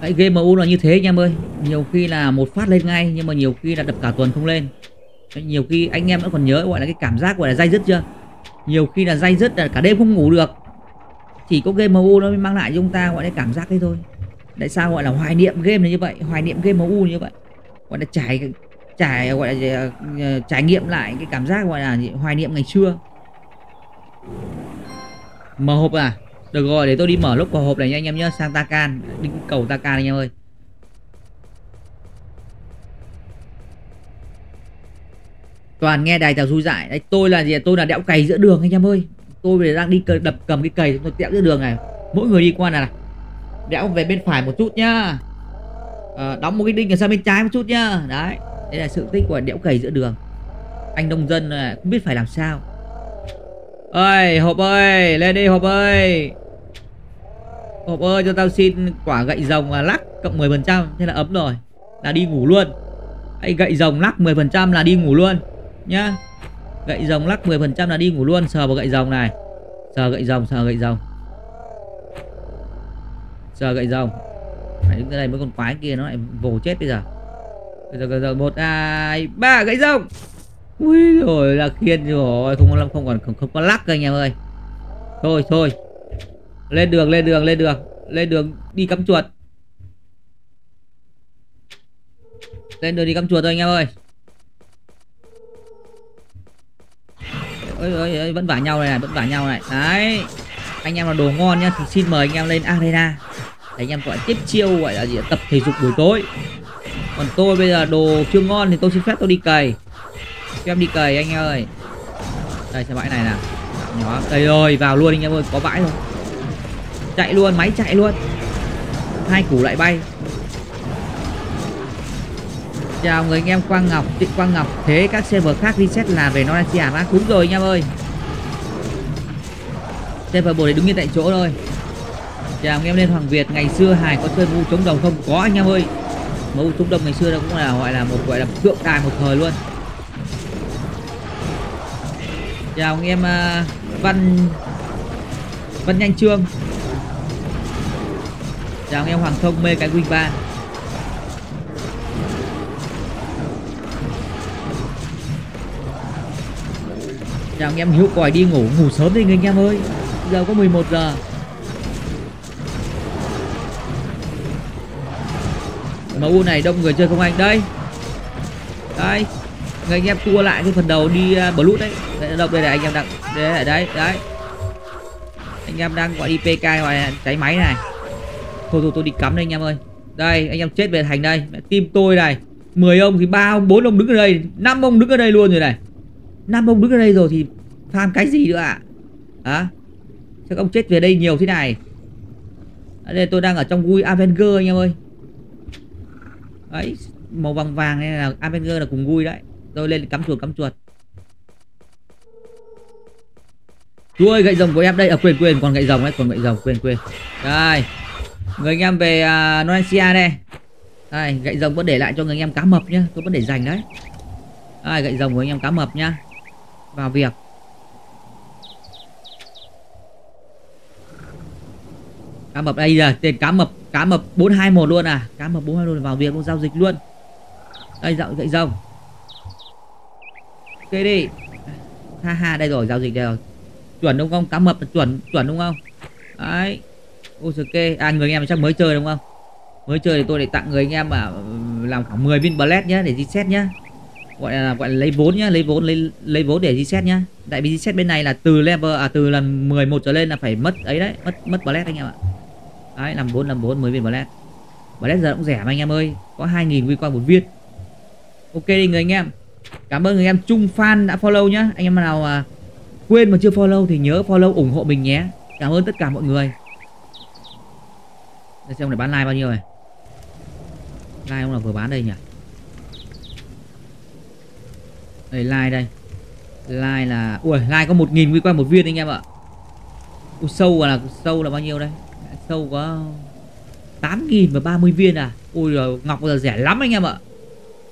Đấy, game MU là như thế anh em ơi. Nhiều khi là một phát lên ngay Nhưng mà nhiều khi là đập cả tuần không lên. Nhiều khi anh em vẫn còn nhớ, gọi là cái cảm giác gọi là dai dứt chưa? Nhiều khi là dai dứt là cả đêm không ngủ được. Chỉ có game MU nó mới mang lại cho chúng ta gọi là cảm giác đấy thôi. Tại sao gọi là hoài niệm game này như vậy? Hoài niệm game MU như vậy. Gọi là trải trải, gọi là ờ, trải nghiệm lại cái cảm giác gọi là hoài niệm ngày xưa. Mở hộp à? Được rồi, để tôi đi mở lúc vào hộp này nha anh em nhé sang Takan, đi cầu Takan anh em ơi. Toàn nghe đài tàu xui dại đấy tôi là gì tôi là đẽo cày giữa đường anh em ơi. Tôi đang đi đập cầm cái cày tôi đẽo giữa đường này. Mỗi người đi qua này, này. đẽo về bên phải một chút nhá. À, đóng một cái đinh ở sang bên trái một chút nhá. Đấy đây là sự tích của đẽo cày giữa đường. Anh nông dân này, không biết phải làm sao. Ơi hộp ơi lên đi hộp ơi. Hộp ơi cho tao xin quả gậy rồng lắc cộng 10 phần trăm. Thế là ấm rồi. Là đi ngủ luôn. Hãy gậy rồng lắc 10 phần trăm là đi ngủ luôn nhá. Gậy rồng lắc 10 phần trăm là đi ngủ luôn. Sờ vào gậy rồng này. Sờ gậy rồng sờ gậy rồng. Sờ gậy rồng. Phải đứng cái này mấy con quái kia nó lại vồ chết bây giờ. Bây giờ, bây giờ một hai ba gậy rồng. Ui rồi là khiên rồi. Không có không còn không, không có lắc anh em ơi. Thôi thôi. Lên đường lên đường lên đường. Lên đường đi cắm chuột. Lên đường đi cắm chuột thôi anh em ơi. Ơi ơi ơi vẫn vả nhau này, này vẫn vả nhau này. Đấy. Anh em là đồ ngon nhá thì xin mời anh em lên arena. Để anh em gọi tiếp chiêu gọi là gì tập thể dục buổi tối. Còn tôi bây giờ đồ chưa ngon thì tôi xin phép tôi đi cày. Cho em đi cày anh em ơi. Đây xe bãi này nè nhỏ cày rồi vào luôn anh em ơi có bãi rồi chạy luôn máy chạy luôn. Hai củ lại bay chào người anh em Quang Ngọc Trịnh Quang Ngọc. Thế các server khác reset là về Norantia á đúng rồi anh em ơi. Server bộ đấy đứng như tại chỗ thôi. Chào anh em lên Hoàng Việt ngày xưa Hải có chơi mu chống đồng không? Có anh em ơi. Mu chống đồng ngày xưa nó cũng là gọi là một gọi là tượng đài một thời luôn. Chào anh em uh, Văn Văn Nhanh Trương. Chào anh em Hoàng Thông mê cái win 3 chào anh em hiếu còi đi ngủ ngủ sớm đi anh em ơi. Giờ có 11 giờ. MU này đông người chơi không anh? Đây. Đây. Người anh em tua lại cái phần đầu đi à, uh, blue đấy. Đây đâu đây là anh em đang đây đấy đấy anh em đang gọi đi pk gọi cháy máy này. Thôi thôi tôi đi cắm đây anh em ơi. Đây anh em chết về thành đây. Tim tôi này 10 ông thì ba ông bốn ông đứng ở đây năm ông đứng ở đây luôn rồi này nam ông đứng ở đây rồi thì farm cái gì nữa ạ? À? à? chắc ông chết về đây nhiều thế này. Ở đây tôi đang ở trong vui Avenger anh em ơi. Đấy màu vàng vàng này là Avenger là cùng vui đấy. Tôi lên cắm chuột cắm chuột. Chú ơi gậy rồng của em đây. À quên quên còn gậy rồng ấy còn gậy rồng quên quên. Đây. Người anh em về uh, Noencia đây. Đây gậy rồng vẫn để lại cho người anh em cá mập nhá. Tôi vẫn để dành đấy. Đây, gậy rồng của anh em cá mập nhá vào việc. Cá mập đây giờ tên cá mập cá mập 421 luôn à? Cá mập 421 vào việc luôn, giao dịch luôn. Đây dạo gậy rồng ok đi. Ha ha, đây rồi, giao dịch đây rồi. Chuẩn đúng không? Cá mập chuẩn chuẩn đúng không? Đấy. Ok à người anh em chắc mới chơi đúng không? Mới chơi thì tôi để tặng người anh em mà ừ, làm khoảng 10 viên blast nhá, để reset nhá gọi là gọi là lấy vốn nhá lấy vốn lấy lấy vốn để reset nhá. Tại vì reset bên này là từ level à từ lần 11 trở lên là phải mất ấy đấy mất mất bullet anh em ạ. Đấy làm vốn làm vốn 10 viên bullet bullet giờ cũng rẻ mà anh em ơi có 2.000 quy qua một viên. Ok đi người anh em. Cảm ơn người em trung fan đã follow nhá. Anh em nào à, quên mà chưa follow thì nhớ follow ủng hộ mình nhé. Cảm ơn tất cả mọi người. Đây xem này bán like bao nhiêu này. Like ông là vừa bán đây nhỉ? Đây like đây. Like là ui like có một nghìn quy qua một viên anh em ạ. Ui sâu là sâu là bao nhiêu đây? Sâu có tám nghìn và ba mươi viên à? Ui rồi ngọc bây giờ rẻ lắm anh em ạ.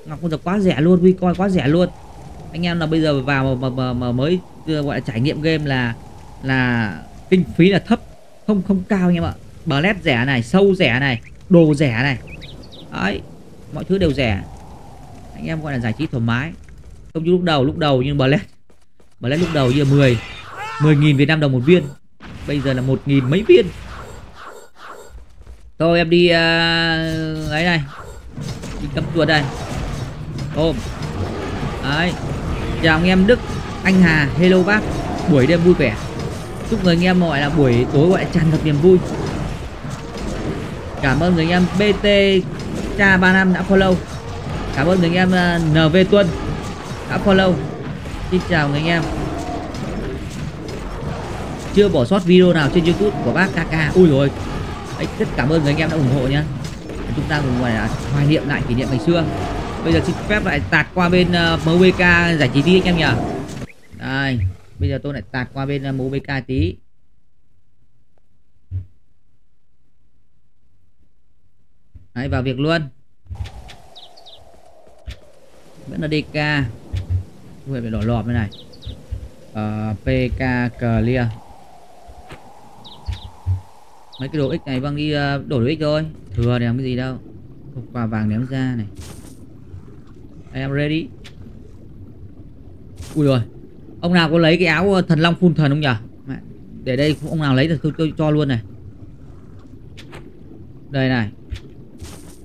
Ngọc bây giờ quá rẻ luôn quy coi quá rẻ luôn. Anh em là bây giờ vào mà, mà, mà mới ờ, gọi là trải nghiệm game là là kinh phí là thấp không không cao anh em ạ. Bled rẻ này sâu rẻ này đồ rẻ này. Đấy mọi thứ đều rẻ. Anh em gọi là giải trí thoải mái không như lúc đầu lúc đầu nhưng bled bled lúc đầu như 10 10 nghìn Việt Nam đồng một viên. Bây giờ là một nghìn mấy viên. Thôi em đi uh, ấy này. Đi cắm chuột đây. Ôm. Đấy. Chào anh em Đức anh Hà hello bác. Buổi đêm vui vẻ. Chúc người anh em gọi là buổi tối gọi là tràn ngập niềm vui. Cảm ơn người anh em bt cha ba năm đã follow. Cảm ơn người anh em à, nv tuân đã follow xin chào người anh em. Chưa bỏ sót video nào trên youtube của bác kk ui rồi rất cảm ơn người anh em đã ủng hộ nhé chúng ta cùng gọi là hoài niệm lại kỷ niệm ngày xưa. Bây giờ xin phép lại tạt qua bên ờ, uh, mbk giải trí tí anh em nhỉ. Đây bây giờ tôi lại tạt qua bên ờ, uh, mbk tí. Đấy, vào việc luôn vẫn là DK Ui, phải đỏ lọp bên này. Ờ, uh, PK clear. Mấy cái đồ x này vâng đi uh, đổi đồ x thôi. Thừa này làm cái gì đâu. Hộp quà vàng ném ra này. I am ready? Ui rồi. Ông nào có lấy cái áo ờ, thần long phun thần không nhỉ để đây ông nào lấy thì tôi, tôi cho luôn này. Đây này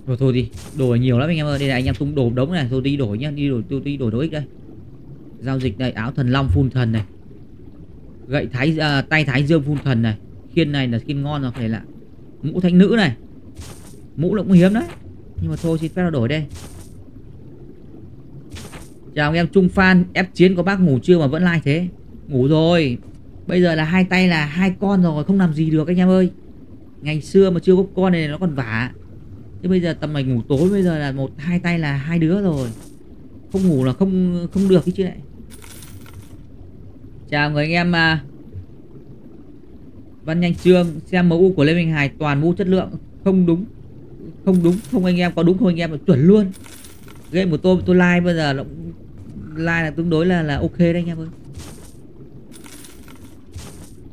rồi thôi đi. Đổi nhiều lắm anh em ơi. Đây là anh em tung đồ đống này. Thôi đi đổi nhá. Đi đổi tôi đi đổi đồ ích đây. Giao dịch đây. Áo thần long phun thần này. Gậy thái à, tay thái dương phun thần này. Khiên này là khiên ngon rồi phải lạ. Mũ thanh nữ này. Mũ là cũng hiếm đấy. Nhưng mà thôi xin phép đổi đây. Chào anh em trung phan ép chiến có bác ngủ chưa mà vẫn like thế? Ngủ rồi. Bây giờ là hai tay là hai con rồi không làm gì được anh em ơi. Ngày xưa mà chưa có con này nó còn vả chứ bây giờ tầm này ngủ tối, bây giờ là một, hai tay là hai đứa rồi. Không ngủ là không không được cái chứ này chào người anh em mà Văn Nhanh Trương, xem mẫu của Lê Minh Hải toàn mũ chất lượng. Không đúng không đúng, không anh em có đúng không anh em chuẩn luôn. Game của tôi tôi like bây giờ là like là tương đối là là ok đấy anh em ơi.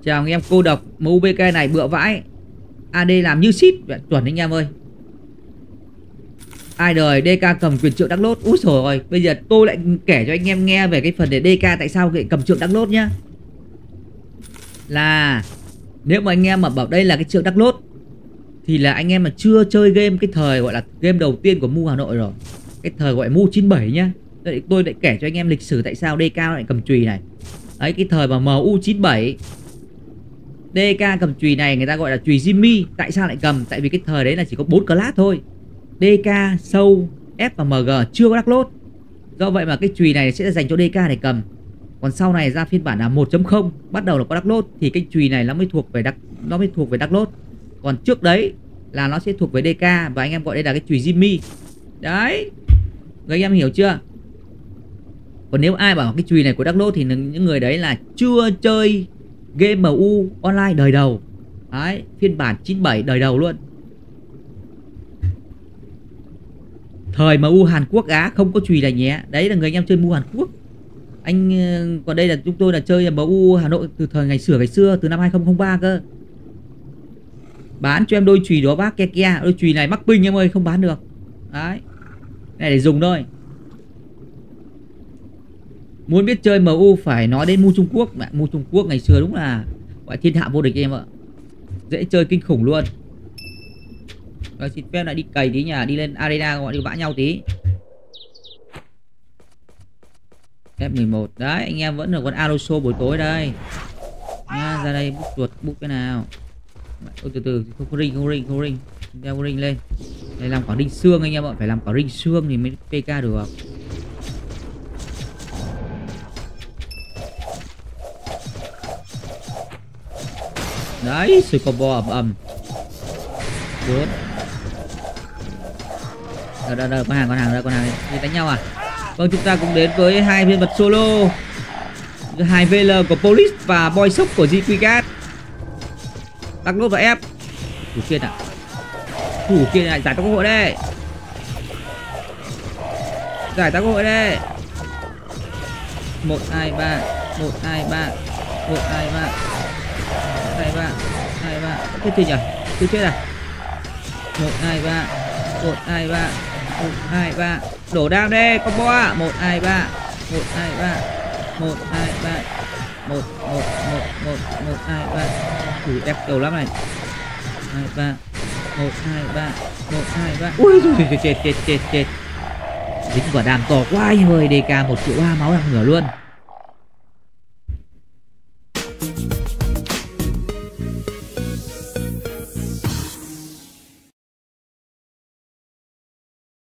Chào anh em cô độc mẫu BK này bựa vãi. AD làm như shit chuẩn anh em ơi ai đời DK cầm quyền trượng đắc lốt. Úi rồi bây giờ tôi lại kể cho anh em nghe về cái phần để DK tại sao lại cầm trượng đắc lốt nhá. Là nếu mà anh em mà bảo đây là cái trượng đắc lốt thì là anh em mà chưa chơi game cái thời gọi là game đầu tiên của Mu Hà Nội rồi. Cái thời gọi Mu 97 nhá. Tôi, tôi lại kể cho anh em lịch sử tại sao DK lại cầm chùy này. Đấy cái thời mà MU 97 DK cầm chùy này người ta gọi là chùy Jimmy. Tại sao lại cầm? Tại vì cái thời đấy là chỉ có bốn class thôi. DK, Sâu, F và MG chưa có đắc lốt. Do vậy mà cái chùy này sẽ dành cho DK để cầm. Còn sau này ra phiên bản là 1.0 Bắt đầu là có đắc lốt Thì cái chùy này nó mới thuộc về đắc nó mới thuộc về đắc lốt. Còn trước đấy là nó sẽ thuộc về DK Và anh em gọi đây là cái chùy Jimmy. Đấy Người anh em hiểu chưa? Còn nếu ai bảo cái chùy này của đắc lốt Thì những người đấy là chưa chơi Game MU online đời đầu. Đấy phiên bản 97 đời đầu luôn. Thời mà U Hàn Quốc Á, không có chùy là nhé. Đấy là người anh em chơi MU Hàn Quốc. Anh ờ, còn đây là chúng tôi là chơi MU Hà Nội từ thời ngày xưa ngày xưa, Từ năm 2003 cơ. Bán cho em đôi chùy đó bác ke ke. Đôi chùy này mắc pin em ơi, không bán được. Đấy. Này, để dùng thôi. Muốn biết chơi MU phải nói đến Mu Trung Quốc. Mu Trung Quốc ngày xưa đúng là Gọi thiên hạ vô địch em ạ. Dễ chơi kinh khủng luôn rồi xin phép lại đi cày tí nhà đi lên arena gọi đi vã nhau tí. F11 đấy anh em vẫn được con Alonso buổi tối đây. Nha ra đây bút chuột bút cái nào. Ôi, từ từ không có ring không ring không ring. Đeo ring lên. Đây làm quả ring xương anh em ạ phải làm quả ring xương thì mới pk được. Đấy sự combo ầm ầm Good. Rồi, rồi, rồi, con hàng con hàng rồi con hàng đi đánh nhau à? Vâng chúng ta cũng đến với hai viên vật solo. Hai vl của police và boy sốc của gqcat tăng nốt và ép thủ kiên à? Thủ kiên lại giải tốc hội đây. Giải tốc hội đây. Một hai ba. Một hai ba. Một hai ba. Hai ba. Hai ba. Chết chưa nhỉ? Chưa chết à? Một hai ba. Một hai ba. 1, 2, 3 Đổ đam đi, combo ạ. 1, 2, 3 1, 2, 3 1, 2, 3 1, 1, 1, 1, 1, 2, 3 Ui, đẹp đầu lắm này. 2, 3 1, 2, 3 1, 2, 3 Ui, dồi chết, chết, chết, chết Dính quả đam to quá anh ơi. DK 1 triệu 3 máu đang ngửa luôn.